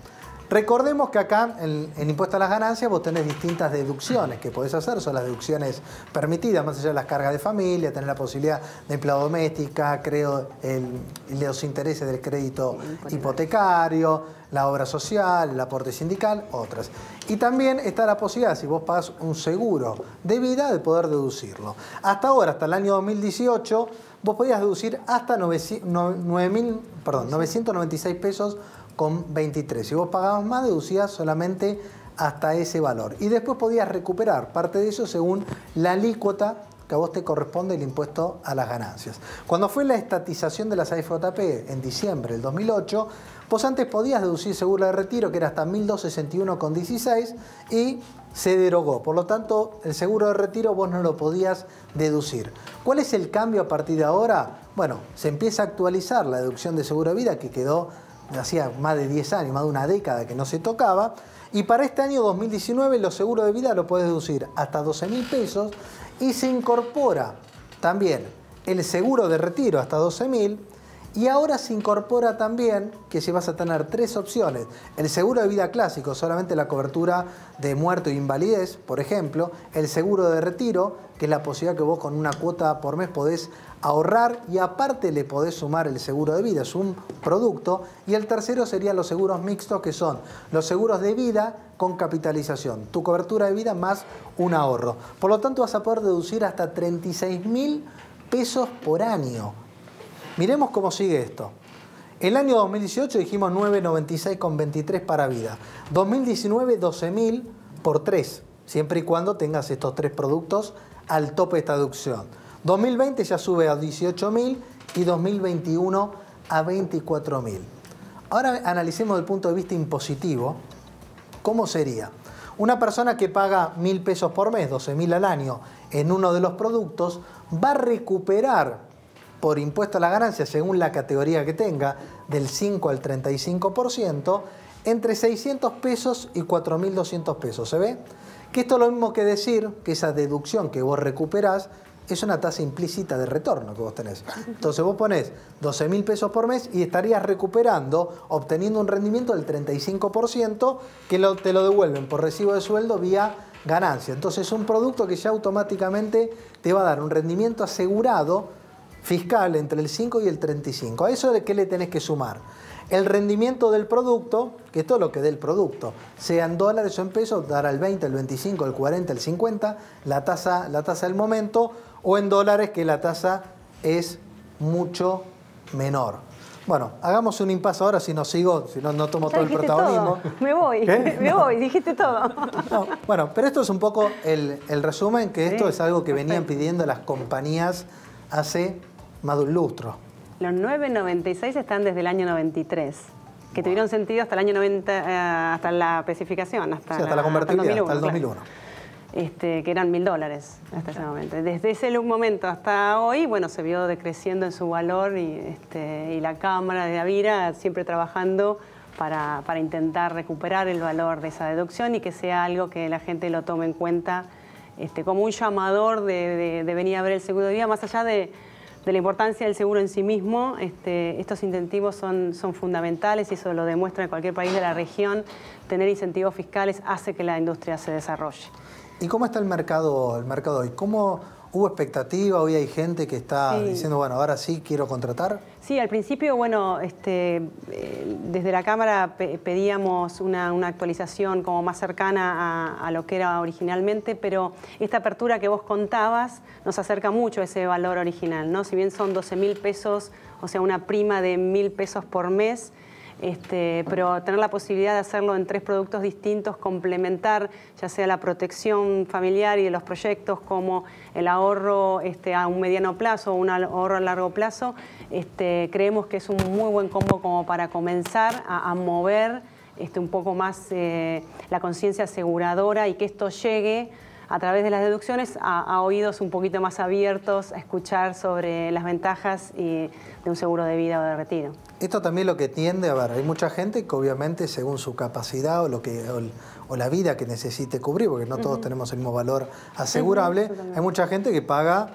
Recordemos que acá en, Impuesto a las Ganancias vos tenés distintas deducciones que podés hacer, son las deducciones permitidas, más allá de las cargas de familia, tenés la posibilidad de empleado doméstica, creo el, los intereses del crédito hipotecario, la obra social, el aporte sindical, otras. Y también está la posibilidad, si vos pagás un seguro de vida, de poder deducirlo. Hasta ahora, hasta el año 2018, vos podías deducir hasta 9, perdón, 996 pesos 23. Si vos pagabas más, deducías solamente hasta ese valor. Y después podías recuperar parte de eso según la alícuota que a vos te corresponde el impuesto a las ganancias. Cuando fue la estatización de las AFJP en diciembre del 2008, vos antes podías deducir seguro de retiro, que era hasta 1.261,16, y se derogó. Por lo tanto, el seguro de retiro vos no lo podías deducir. ¿Cuál es el cambio a partir de ahora? Bueno, se empieza a actualizar la deducción de seguro de vida que quedó hacía más de 10 años, más de una década que no se tocaba. Y para este año 2019 los seguros de vida lo puedes deducir hasta 12 mil pesos y se incorpora también el seguro de retiro hasta 12 mil y ahora se incorpora también que si vas a tener tres opciones. El seguro de vida clásico, solamente la cobertura de muerto e invalidez, por ejemplo. El seguro de retiro, que es la posibilidad que vos con una cuota por mes podés ahorrar y aparte le podés sumar el seguro de vida, es un producto. Y el tercero serían los seguros mixtos, que son los seguros de vida con capitalización. Tu cobertura de vida más un ahorro. Por lo tanto vas a poder deducir hasta 36 mil pesos por año Miremos cómo sigue esto. El año 2018 dijimos 996,23 para vida. 2019 12.000 por 3, siempre y cuando tengas estos tres productos al tope de esta deducción. 2020 ya sube a 18.000 y 2021 a 24.000. Ahora analicemos desde el punto de vista impositivo cómo sería. Una persona que paga 1.000 pesos por mes, 12.000 al año, en uno de los productos, va a recuperar por impuesto a la ganancia, según la categoría que tenga, del 5 al 35%, entre 600 pesos y 4.200 pesos. ¿Se ve? Que esto es lo mismo que decir que esa deducción que vos recuperás es una tasa implícita de retorno que vos tenés. Entonces vos ponés 12.000 pesos por mes y estarías recuperando, obteniendo un rendimiento del 35% que te lo devuelven por recibo de sueldo vía ganancia. Entonces es un producto que ya automáticamente te va a dar un rendimiento asegurado fiscal entre el 5 y el 35. ¿A eso de qué le tenés que sumar? El rendimiento del producto, que es todo lo que dé el producto, sea en dólares o en pesos, dará el 20, el 25, el 40, el 50, la tasa, la tasa del momento, o en dólares, que la tasa es mucho menor. Bueno, hagamos un impasse ahora, si no sigo, si no, no tomo Ya todo el protagonismo. todo. (laughs) Me voy, ¿Qué? (laughs) me No. voy, dijiste todo. No, bueno, pero esto es un poco el, el resumen, que esto Sí, es algo que venían pidiendo las compañías hace más de un lustro. Los 9.96 están desde el año 93, que tuvieron sentido hasta el año 90, eh, hasta la especificación, hasta, Sí, hasta la convertibilidad, hasta el claro. 2001. Este, que eran mil dólares hasta ese momento. Desde ese momento hasta hoy, bueno, se vio decreciendo en su valor y, este, y la Cámara de Avira siempre trabajando para, para intentar recuperar el valor de esa deducción y que sea algo que la gente lo tome en cuenta este, como un llamador de, de- de venir a ver el seguro de vida, más allá de, de la importancia del seguro en sí mismo, este, estos incentivos son, son fundamentales y eso lo demuestra en cualquier país de la región. Tener incentivos fiscales hace que la industria se desarrolle. ¿Y cómo está el mercado, el mercado hoy? ¿Cómo hubo expectativa? Hoy hay gente que está Sí. diciendo, bueno, ahora sí quiero contratar. Sí, al principio, bueno, este, eh, desde la Cámara pe- pedíamos una, una actualización como más cercana a, a lo que era originalmente, pero esta apertura que vos contabas nos acerca mucho a ese valor original, ¿no? Si bien son 12 mil pesos, o sea, una prima de mil pesos por mes, este, pero tener la posibilidad de hacerlo en tres productos distintos, complementar ya sea la protección familiar y de los proyectos como el ahorro este, a un mediano plazo o un ahorro a largo plazo, este, creemos que es un muy buen combo como para comenzar a, a mover este, un poco más eh, la conciencia aseguradora y que esto llegue a través de las deducciones a, a oídos un poquito más abiertos a escuchar sobre las ventajas y- de un seguro de vida o de retiro. Esto también lo que tiende, a ver, hay mucha gente que obviamente según su capacidad o, lo que, o, la vida que necesite cubrir, porque no todos tenemos el mismo valor asegurable, hay mucha gente que paga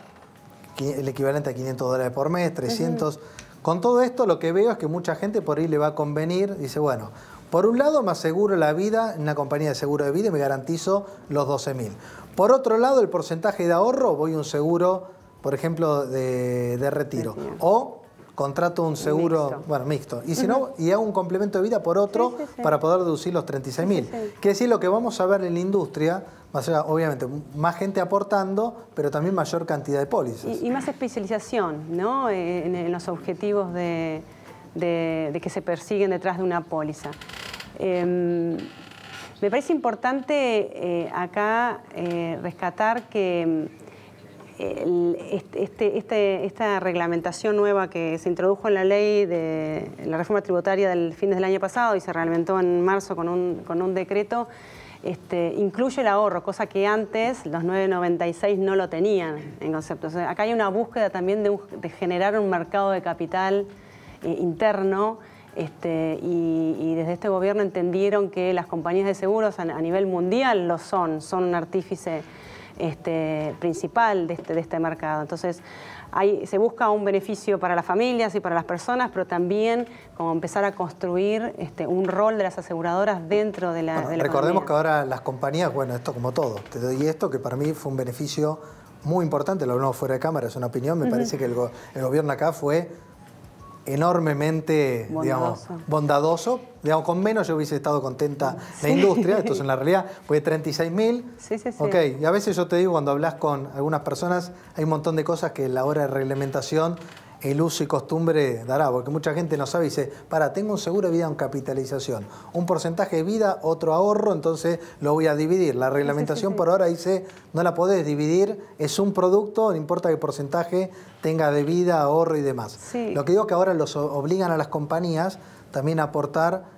el equivalente a 500 dólares por mes, 300. Con todo esto lo que veo es que mucha gente por ahí le va a convenir, dice, bueno, por un lado me aseguro la vida en una compañía de seguro de vida y me garantizo los 12 mil. Por otro lado, el porcentaje de ahorro, voy a un seguro, por ejemplo, de, de retiro. Retiro. O contrato un seguro, Mixto. bueno, mixto. Y si no, y hago un complemento de vida por otro Sí, sí, sí. para poder deducir los 36 mil. Quiere decir, lo que vamos a ver en la industria, más allá, obviamente, más gente aportando, pero también mayor cantidad de pólizas. Y, y más especialización ¿no? Eh, en, en los objetivos de, de- de que se persiguen detrás de una póliza. Em, me parece importante eh, acá eh, rescatar que este- este- esta reglamentación nueva que se introdujo en la ley de la reforma tributaria del fin del año pasado y se reglamentó en marzo con un, con un decreto, este, incluye el ahorro, cosa que antes los 996 no lo tenían en concepto. Acá hay una búsqueda también de, un- de generar un mercado de capital eh, interno este, y, desde este gobierno entendieron que las compañías de seguros a nivel mundial lo son, son un artífice este, principal de este, de este mercado. Entonces, hay- se busca un beneficio para las familias y para las personas, pero también como empezar a construir este, un rol de las aseguradoras dentro de la, Bueno, de la recordemos economía. que ahora las compañías, bueno, esto como todo, te doy esto que para mí fue un beneficio muy importante, lo hablamos fuera de cámara, es una opinión, me parece que el, go- el gobierno acá fue enormemente digamos, Bondadoso. bondadoso. Digamos, con menos yo hubiese estado contenta la industria, esto es en la realidad, fue 36 mil. Sí, sí, sí. Ok, y a veces yo te digo, cuando hablas con algunas personas, hay un montón de cosas que la hora de reglamentación el uso y costumbre dará, porque mucha gente no sabe y dice, para, tengo un seguro de vida en capitalización, un porcentaje de vida, otro ahorro, entonces lo voy a dividir. La reglamentación por ahora dice, no la podés dividir, es un producto, no importa qué porcentaje tenga de vida, ahorro y demás. Sí. Lo que digo que ahora los obligan a las compañías también a aportar,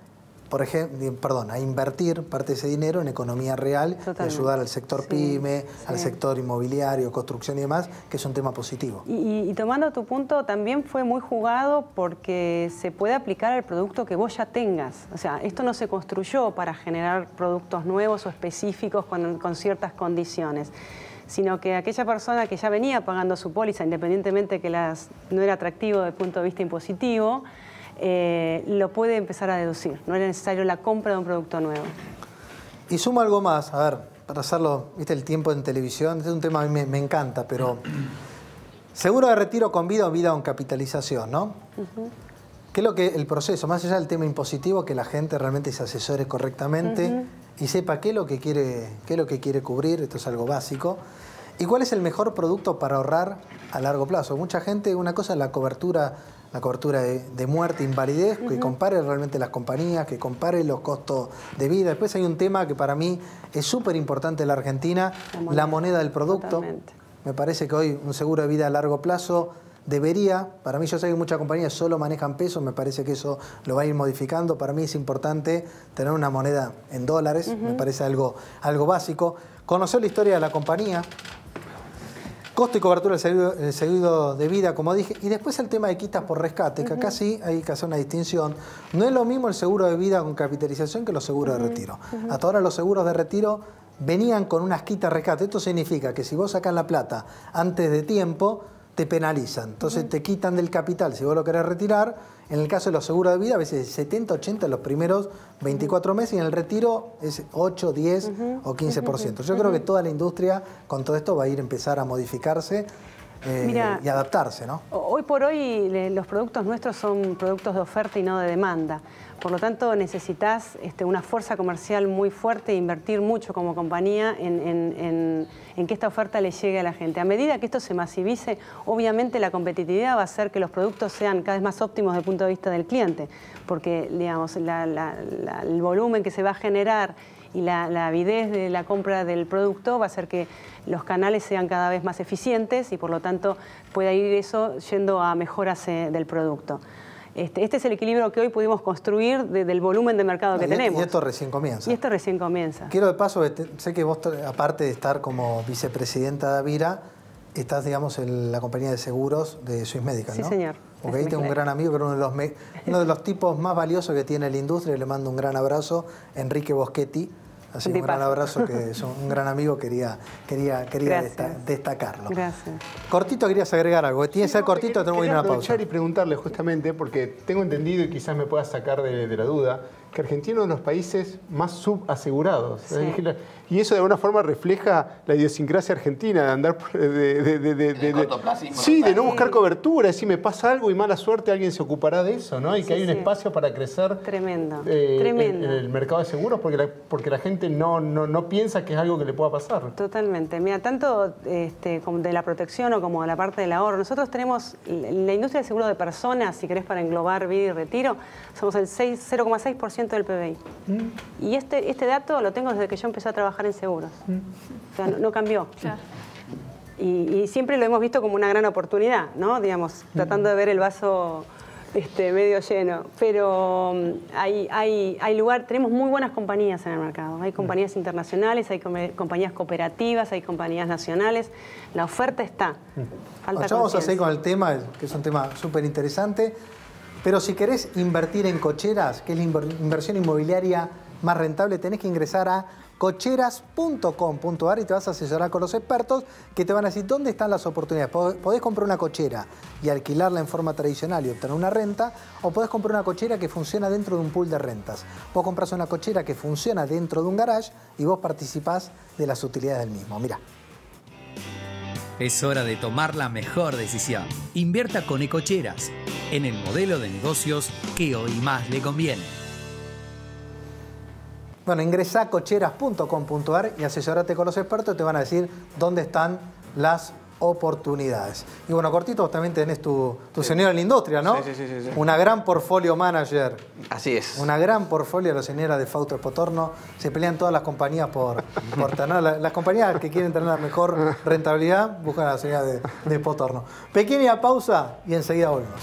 por ejemplo, perdón, a invertir parte de ese dinero en economía real y Totalmente. ayudar al sector Sí, pyme, al sector inmobiliario, construcción y demás, que es un tema positivo. Y, y- y tomando tu punto, también fue muy jugado porque se puede aplicar al producto que vos ya tengas. O sea, esto no se construyó para generar productos nuevos o específicos con, con ciertas condiciones, sino que aquella persona que ya venía pagando su póliza, independientemente que las, no era atractivo desde el punto de vista impositivo, eh, lo puede empezar a deducir. No era necesario la compra de un producto nuevo. Y sumo algo más, a ver, para hacerlo, viste, el tiempo en televisión, este es un tema que a mí me, me encanta, pero (clears throat) seguro de retiro con vida o vida con capitalización, ¿no? ¿Qué es lo que el proceso, más allá del tema impositivo, que la gente realmente se asesore correctamente y sepa qué es lo que quiere, qué es lo que quiere cubrir, esto es algo básico. ¿Y cuál es el mejor producto para ahorrar a largo plazo? Mucha gente, una cosa es la cobertura, la cobertura de, de muerte, invalidez, que compare realmente las compañías, que compare los costos de vida. Después hay un tema que para mí es súper importante en la Argentina, la moneda, del producto. Totalmente. Me parece que hoy un seguro de vida a largo plazo debería, para mí yo sé que muchas compañías solo manejan pesos, me parece que eso lo va a ir modificando, para mí es importante tener una moneda en dólares, me parece algo, algo básico, conocer la historia de la compañía, costo y cobertura del seguro, del seguro de vida, como dije, y después el tema de quitas por rescate, que acá sí hay que hacer una distinción. No es lo mismo el seguro de vida con capitalización que los seguros de retiro. Hasta ahora los seguros de retiro venían con unas quitas rescate. Esto significa que si vos sacás la plata antes de tiempo, te penalizan. Entonces te quitan del capital si vos lo querés retirar. En el caso de los seguros de vida, a veces 70, 80 en los primeros 24 meses y en el retiro es 8, 10 o 15%. Yo creo que toda la industria con todo esto va a ir a empezar a modificarse eh, Mira, y adaptarse, ¿no? Hoy por hoy los productos nuestros son productos de oferta y no de demanda. Por lo tanto, necesitas este, una fuerza comercial muy fuerte e invertir mucho como compañía en, en- en- en que esta oferta le llegue a la gente. A medida que esto se masivice, obviamente la competitividad va a hacer que los productos sean cada vez más óptimos desde el punto de vista del cliente, porque digamos, la- la- la- el volumen que se va a generar y la, la avidez de la compra del producto va a hacer que los canales sean cada vez más eficientes y por lo tanto pueda ir eso yendo a mejoras eh, del producto. Este, este es el equilibrio que hoy pudimos construir de- del volumen de mercado que y, tenemos. y esto recién comienza. Y esto recién comienza. Quiero de paso, que te- sé que vos, aparte de estar como vicepresidenta de Avira, estás, digamos, en la compañía de seguros de Swiss Medical, Sí, ¿no? señor. Porque Es ahí tengo un gran amigo, que era uno de, los me- uno de los tipos más valiosos que tiene la industria, le mando un gran abrazo, Enrique Boschetti. Así que un gran abrazo, que es un gran amigo, quería, quería, quería desta- destacarlo. Gracias. Cortito, querías agregar algo. Tiene que ser cortito, tenemos que ir a una pausa. y preguntarle justamente, porque tengo entendido y quizás me pueda sacar de, de la duda, que Argentina es uno de los países más subasegurados. Sí. Y eso de alguna forma refleja la idiosincrasia argentina de andar de, de, de, de- de- cortoplacismo Sí, de no buscar cobertura, si me pasa algo y mala suerte alguien se ocupará de eso, ¿no? Y Sí, que hay un sí. espacio para crecer Tremendo, eh, en- tremendo. En, el mercado de seguros porque la, porque la gente no, no, no piensa que es algo que le pueda pasar. Totalmente. Mira, tanto este, como de la protección o como de la parte del ahorro, nosotros tenemos en la industria de seguro de personas, si querés para englobar vida y retiro, somos el 6 0,6% del PBI. Y este, este dato lo tengo desde que yo empecé a trabajar en seguros. O sea, no, no cambió. Y, y siempre lo hemos visto como una gran oportunidad, ¿no? Digamos, tratando de ver el vaso este, medio lleno. Pero mm, hay, hay, hay lugar, tenemos muy buenas compañías en el mercado. Hay compañías internacionales, hay compañías cooperativas, hay compañías nacionales. La oferta está. Falta Ya vamos a seguir con el tema, que es un tema súper interesante. Pero si querés invertir en cocheras, que es la inver- inversión inmobiliaria más rentable, tenés que ingresar a cocheras.com.ar y te vas a asesorar con los expertos que te van a decir dónde están las oportunidades. Pod- Podés comprar una cochera y alquilarla en forma tradicional y obtener una renta, o podés comprar una cochera que funciona dentro de un pool de rentas. Vos compras una cochera que funciona dentro de un garage y vos participás de las utilidades del mismo. Mira. Es hora de tomar la mejor decisión. Invierta con Ecocheras, en el modelo de negocios que hoy más le conviene. Bueno, ingresa a cocheras.com.ar y asesorate con los expertos, te van a decir dónde están las oportunidades. Y bueno, cortito, vos también tenés tu, tu señora en la industria, ¿no? Sí, sí, sí, sí. Una gran portfolio manager. Así es. Una gran portfolio de la señora de Fausto Potorno. Se pelean todas las compañías por, por tener, la- las compañías que quieren tener la mejor rentabilidad, buscan a la señora de, de Potorno. Pequeña pausa y enseguida volvemos.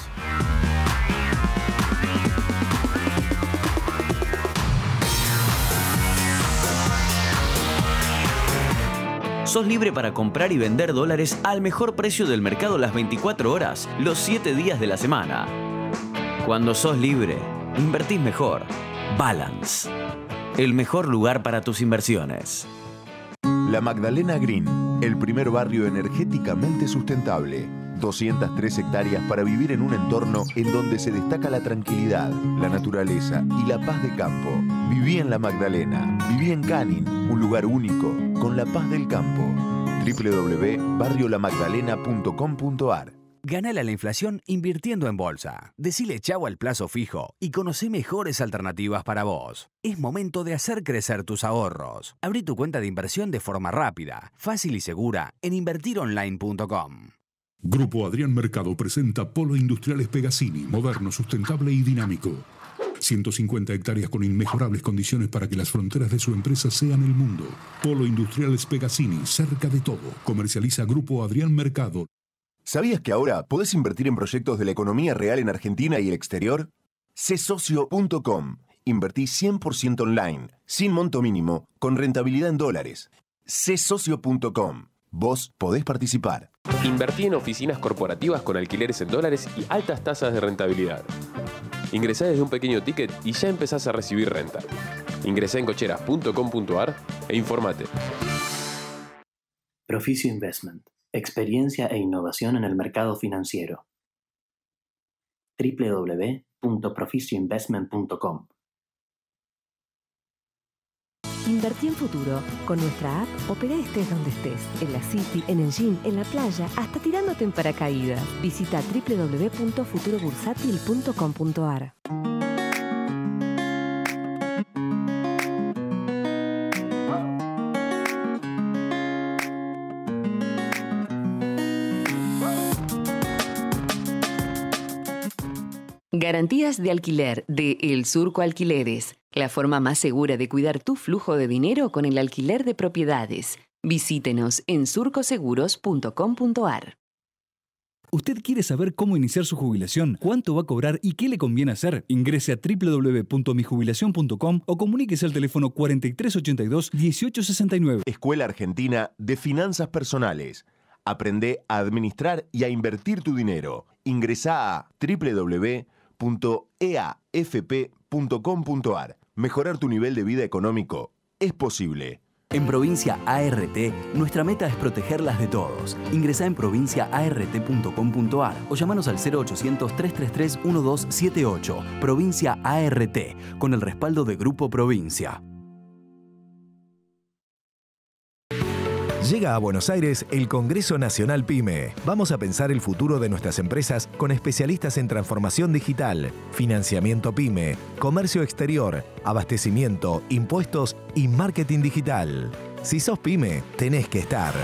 Sos libre para comprar y vender dólares al mejor precio del mercado las 24 horas, los 7 días de la semana. Cuando sos libre, invertís mejor. Balance. El mejor lugar para tus inversiones. La Magdalena Green, el primer barrio energéticamente sustentable. 203 hectáreas para vivir en un entorno en donde se destaca la tranquilidad, la naturaleza y la paz de campo. Viví en La Magdalena, viví en Canning, un lugar único, con la paz del campo. www.barriolamagdalena.com.ar Ganale a la inflación invirtiendo en bolsa. Decile chau al plazo fijo y conoce mejores alternativas para vos. Es momento de hacer crecer tus ahorros. Abrí tu cuenta de inversión de forma rápida, fácil y segura en invertironline.com. Grupo Adrián Mercado presenta Polo Industriales Pegasini, moderno, sustentable y dinámico. 150 hectáreas con inmejorables condiciones para que las fronteras de su empresa sean el mundo. Polo Industriales Pegasini, cerca de todo. Comercializa Grupo Adrián Mercado. ¿Sabías que ahora podés invertir en proyectos de la economía real en Argentina y el exterior? Csocio.com. Invertí 100% online, sin monto mínimo, con rentabilidad en dólares. Csocio.com. Vos podés participar. Invertí en oficinas corporativas con alquileres en dólares y altas tasas de rentabilidad. Ingresá desde un pequeño ticket y ya empezás a recibir renta. Ingresá en cocheras.com.ar e informate. Proficio Investment. Experiencia e innovación en el mercado financiero. www.proficioinvestment.com Invertí en futuro. Con nuestra app, opera estés donde estés. En la city, en el gym, en la playa, hasta tirándote en paracaídas. Visita www.futurobursátil.com.ar. Garantías de alquiler de El Surco Alquileres. La forma más segura de cuidar tu flujo de dinero con el alquiler de propiedades. Visítenos en surcoseguros.com.ar. ¿Usted quiere saber cómo iniciar su jubilación, cuánto va a cobrar y qué le conviene hacer? Ingrese a www.mijubilación.com o comuníquese al teléfono 4382-1869. Escuela Argentina de Finanzas Personales. Aprende a administrar y a invertir tu dinero. Ingresa a www.eafp.com.ar. Mejorar tu nivel de vida económico es posible. En Provincia ART, nuestra meta es protegerlas de todos. Ingresa en provinciaart.com.ar o llamanos al 0800-333-1278. Provincia ART, con el respaldo de Grupo Provincia. Llega a Buenos Aires el Congreso Nacional PYME. Vamos a pensar el futuro de nuestras empresas con especialistas en transformación digital, financiamiento PYME, comercio exterior, abastecimiento, impuestos y marketing digital. Si sos PYME, tenés que estar.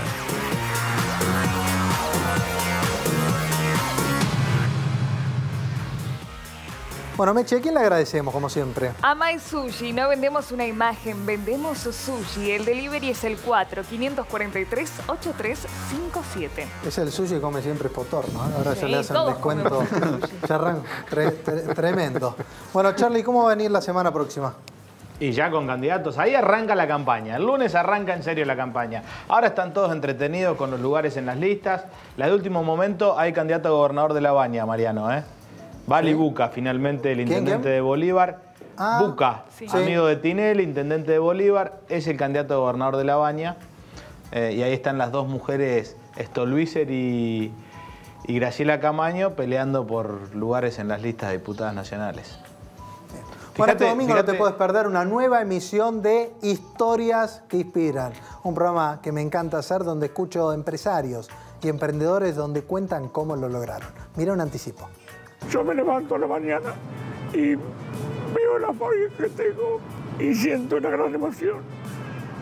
Bueno, Meche, ¿a quién le agradecemos, como siempre? A My Sushi, no vendemos una imagen, vendemos sushi. El delivery es el 4-543-8357. Es el sushi que come siempre Potor, ¿no? Ahora Sí, ya le hacen descuento. comemos (laughs) Ya arran- tre- tre- tremendo. Bueno, Charlie, ¿cómo va a venir la semana próxima? Y ya con candidatos, ahí arranca la campaña. El lunes arranca en serio la campaña. Ahora están todos entretenidos con los lugares en las listas. La de último momento hay candidato a gobernador de La Baña, Mariano, ¿eh? Vali Sí. Buca, finalmente el ¿Quién, intendente quién? de Bolívar. Ah, Buca, sí. amigo de Tinelli, intendente de Bolívar, es el candidato a gobernador de La Baña. Eh, y ahí están las dos mujeres, Stolbizer y, y Graciela Camaño, peleando por lugares en las listas de diputadas nacionales. Bueno, este Fíjate- domingo no te puedes perder una nueva emisión de Historias que Inspiran. Un programa que me encanta hacer donde escucho empresarios y emprendedores donde cuentan cómo lo lograron. Mira un anticipo. Yo me levanto a la mañana y veo la familia que tengo y siento una gran emoción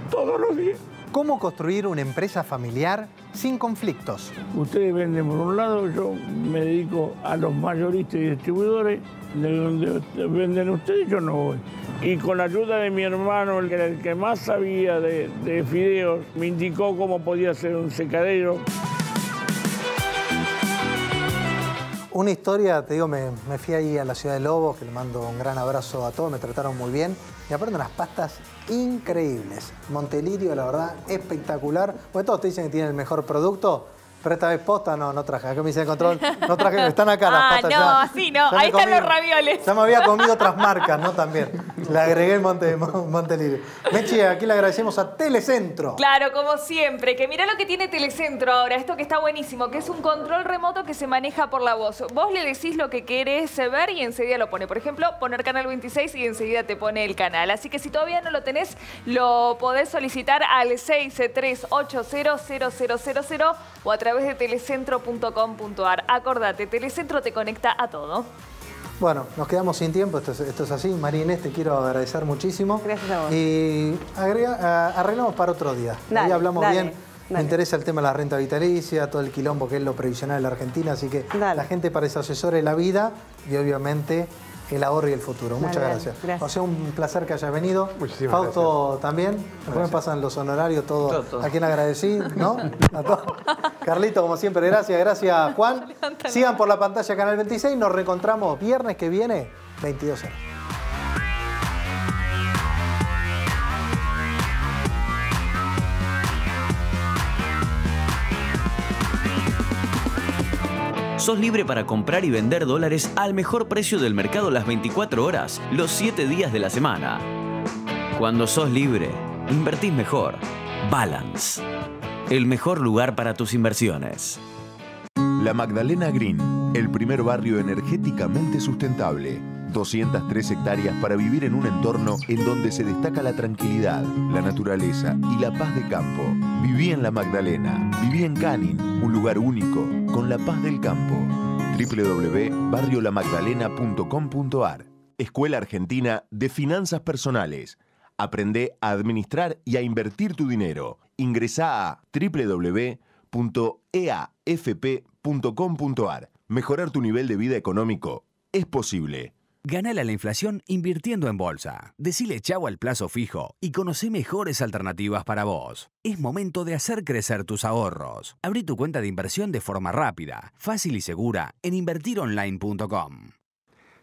todos los días. ¿Cómo construir una empresa familiar sin conflictos? Ustedes venden por un lado, yo me dedico a los mayoristas y distribuidores, de donde venden ustedes yo no voy. Y con la ayuda de mi hermano, el que era el que más sabía de, de fideos, me indicó cómo podía hacer un secadero. Una historia, te digo, me, fui ahí a la ciudad de Lobos, que le mando un gran abrazo a todos, me trataron muy bien. Y aparte unas pastas increíbles. Montelirio, la verdad, espectacular. Bueno, todos te dicen que tienen el mejor producto, pero esta vez posta no, no traje. Acá me dice control, no traje, están acá las Ah, pastas no, ya. así no. Ahí están los ravioles. Ya me había comido otras marcas, ¿no? También. Le agregué el Monte, Montelirio. Mechi, aquí le agradecemos a Telecentro. Claro, como siempre, que mirá lo que tiene Telecentro ahora, esto que está buenísimo, que es un control remoto que se maneja por la voz. Vos le decís lo que querés ver y enseguida lo pone. Por ejemplo, poner canal 26 y enseguida te pone el canal. Así que si todavía no lo tenés, lo podés solicitar al 6380000 o a través través de telecentro.com.ar. Acordate, Telecentro te conecta a todo. Bueno, nos quedamos sin tiempo, esto es, así. María Inés, te quiero agradecer muchísimo. Gracias a vos. Y arreglamos para otro día. Ahí hablamos bien. Me interesa el tema de la renta vitalicia, todo el quilombo que es lo previsional de la Argentina, así que la gente para ese asesore la vida y obviamente el ahorro y el futuro. Muchas gracias. gracias. O sea, un placer que hayas venido. Muchísimas Fausto también. Después me pasan los honorarios, todo, a quien agradecí, ¿no? A todos. (laughs) Carlito, como siempre, gracias. Gracias, Juan. Sigan por la pantalla Canal 26. Nos reencontramos viernes que viene, 22 horas. Sos libre para comprar y vender dólares al mejor precio del mercado las 24 horas, los 7 días de la semana. Cuando sos libre, invertís mejor. Balance. El mejor lugar para tus inversiones. La Magdalena Green, el primer barrio energéticamente sustentable 203 hectáreas para vivir en un entorno en donde se destaca la tranquilidad, la naturaleza y la paz de campo. Viví en La Magdalena, viví en Canin, un lugar único, con la paz del campo. www.barriolamagdalena.com.ar Escuela Argentina de Finanzas Personales. Aprende a administrar y a invertir tu dinero. Ingresa a www.eafp.com.ar. Mejorar tu nivel de vida económico es posible. Ganale a la inflación invirtiendo en bolsa. Decile chau al plazo fijo y conoce mejores alternativas para vos. Es momento de hacer crecer tus ahorros. Abrí tu cuenta de inversión de forma rápida, fácil y segura en invertironline.com.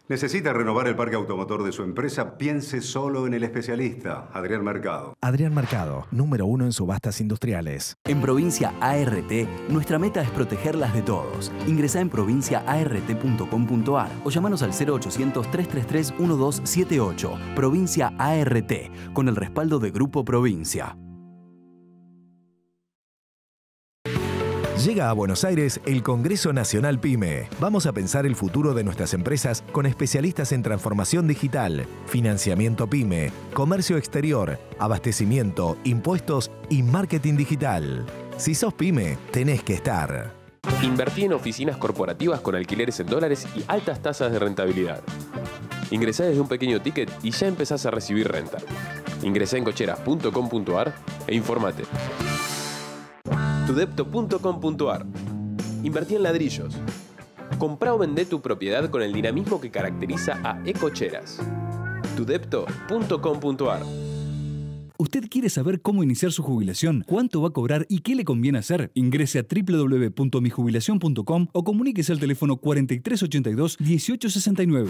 ¿Necesita renovar el parque automotor de su empresa? Piense solo en el especialista, Adrián Mercado. Adrián Mercado, número uno en subastas industriales. En Provincia ART, nuestra meta es protegerlas de todos. Ingresa en provinciaart.com.ar o llamanos al 0800-333-1278. Provincia ART, con el respaldo de Grupo Provincia. Llega a Buenos Aires el Congreso Nacional PYME. Vamos a pensar el futuro de nuestras empresas con especialistas en transformación digital, financiamiento PYME, comercio exterior, abastecimiento, impuestos y marketing digital. Si sos PYME, tenés que estar. Invertí en oficinas corporativas con alquileres en dólares y altas tasas de rentabilidad. Ingresá desde un pequeño ticket y ya empezás a recibir renta. Ingresá en cocheras.com.ar e informate tudepto.com.ar. Invertí en ladrillos. Comprá o vendé tu propiedad con el dinamismo que caracteriza a Ecocheras. tudepto.com.ar. ¿Usted quiere saber cómo iniciar su jubilación? ¿Cuánto va a cobrar y qué le conviene hacer? Ingrese a www.mijubilación.com o comuníquese al teléfono 4382 1869.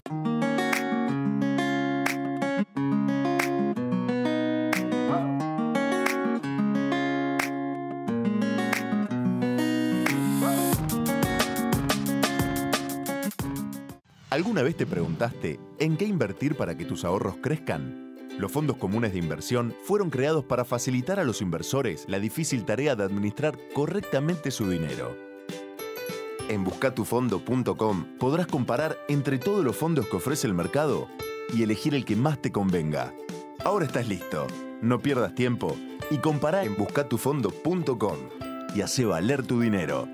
¿Alguna vez te preguntaste en qué invertir para que tus ahorros crezcan? Los fondos comunes de inversión fueron creados para facilitar a los inversores la difícil tarea de administrar correctamente su dinero. En buscatufondo.com podrás comparar entre todos los fondos que ofrece el mercado y elegir el que más te convenga. Ahora estás listo. No pierdas tiempo y compara en buscatufondo.com y hace valer tu dinero.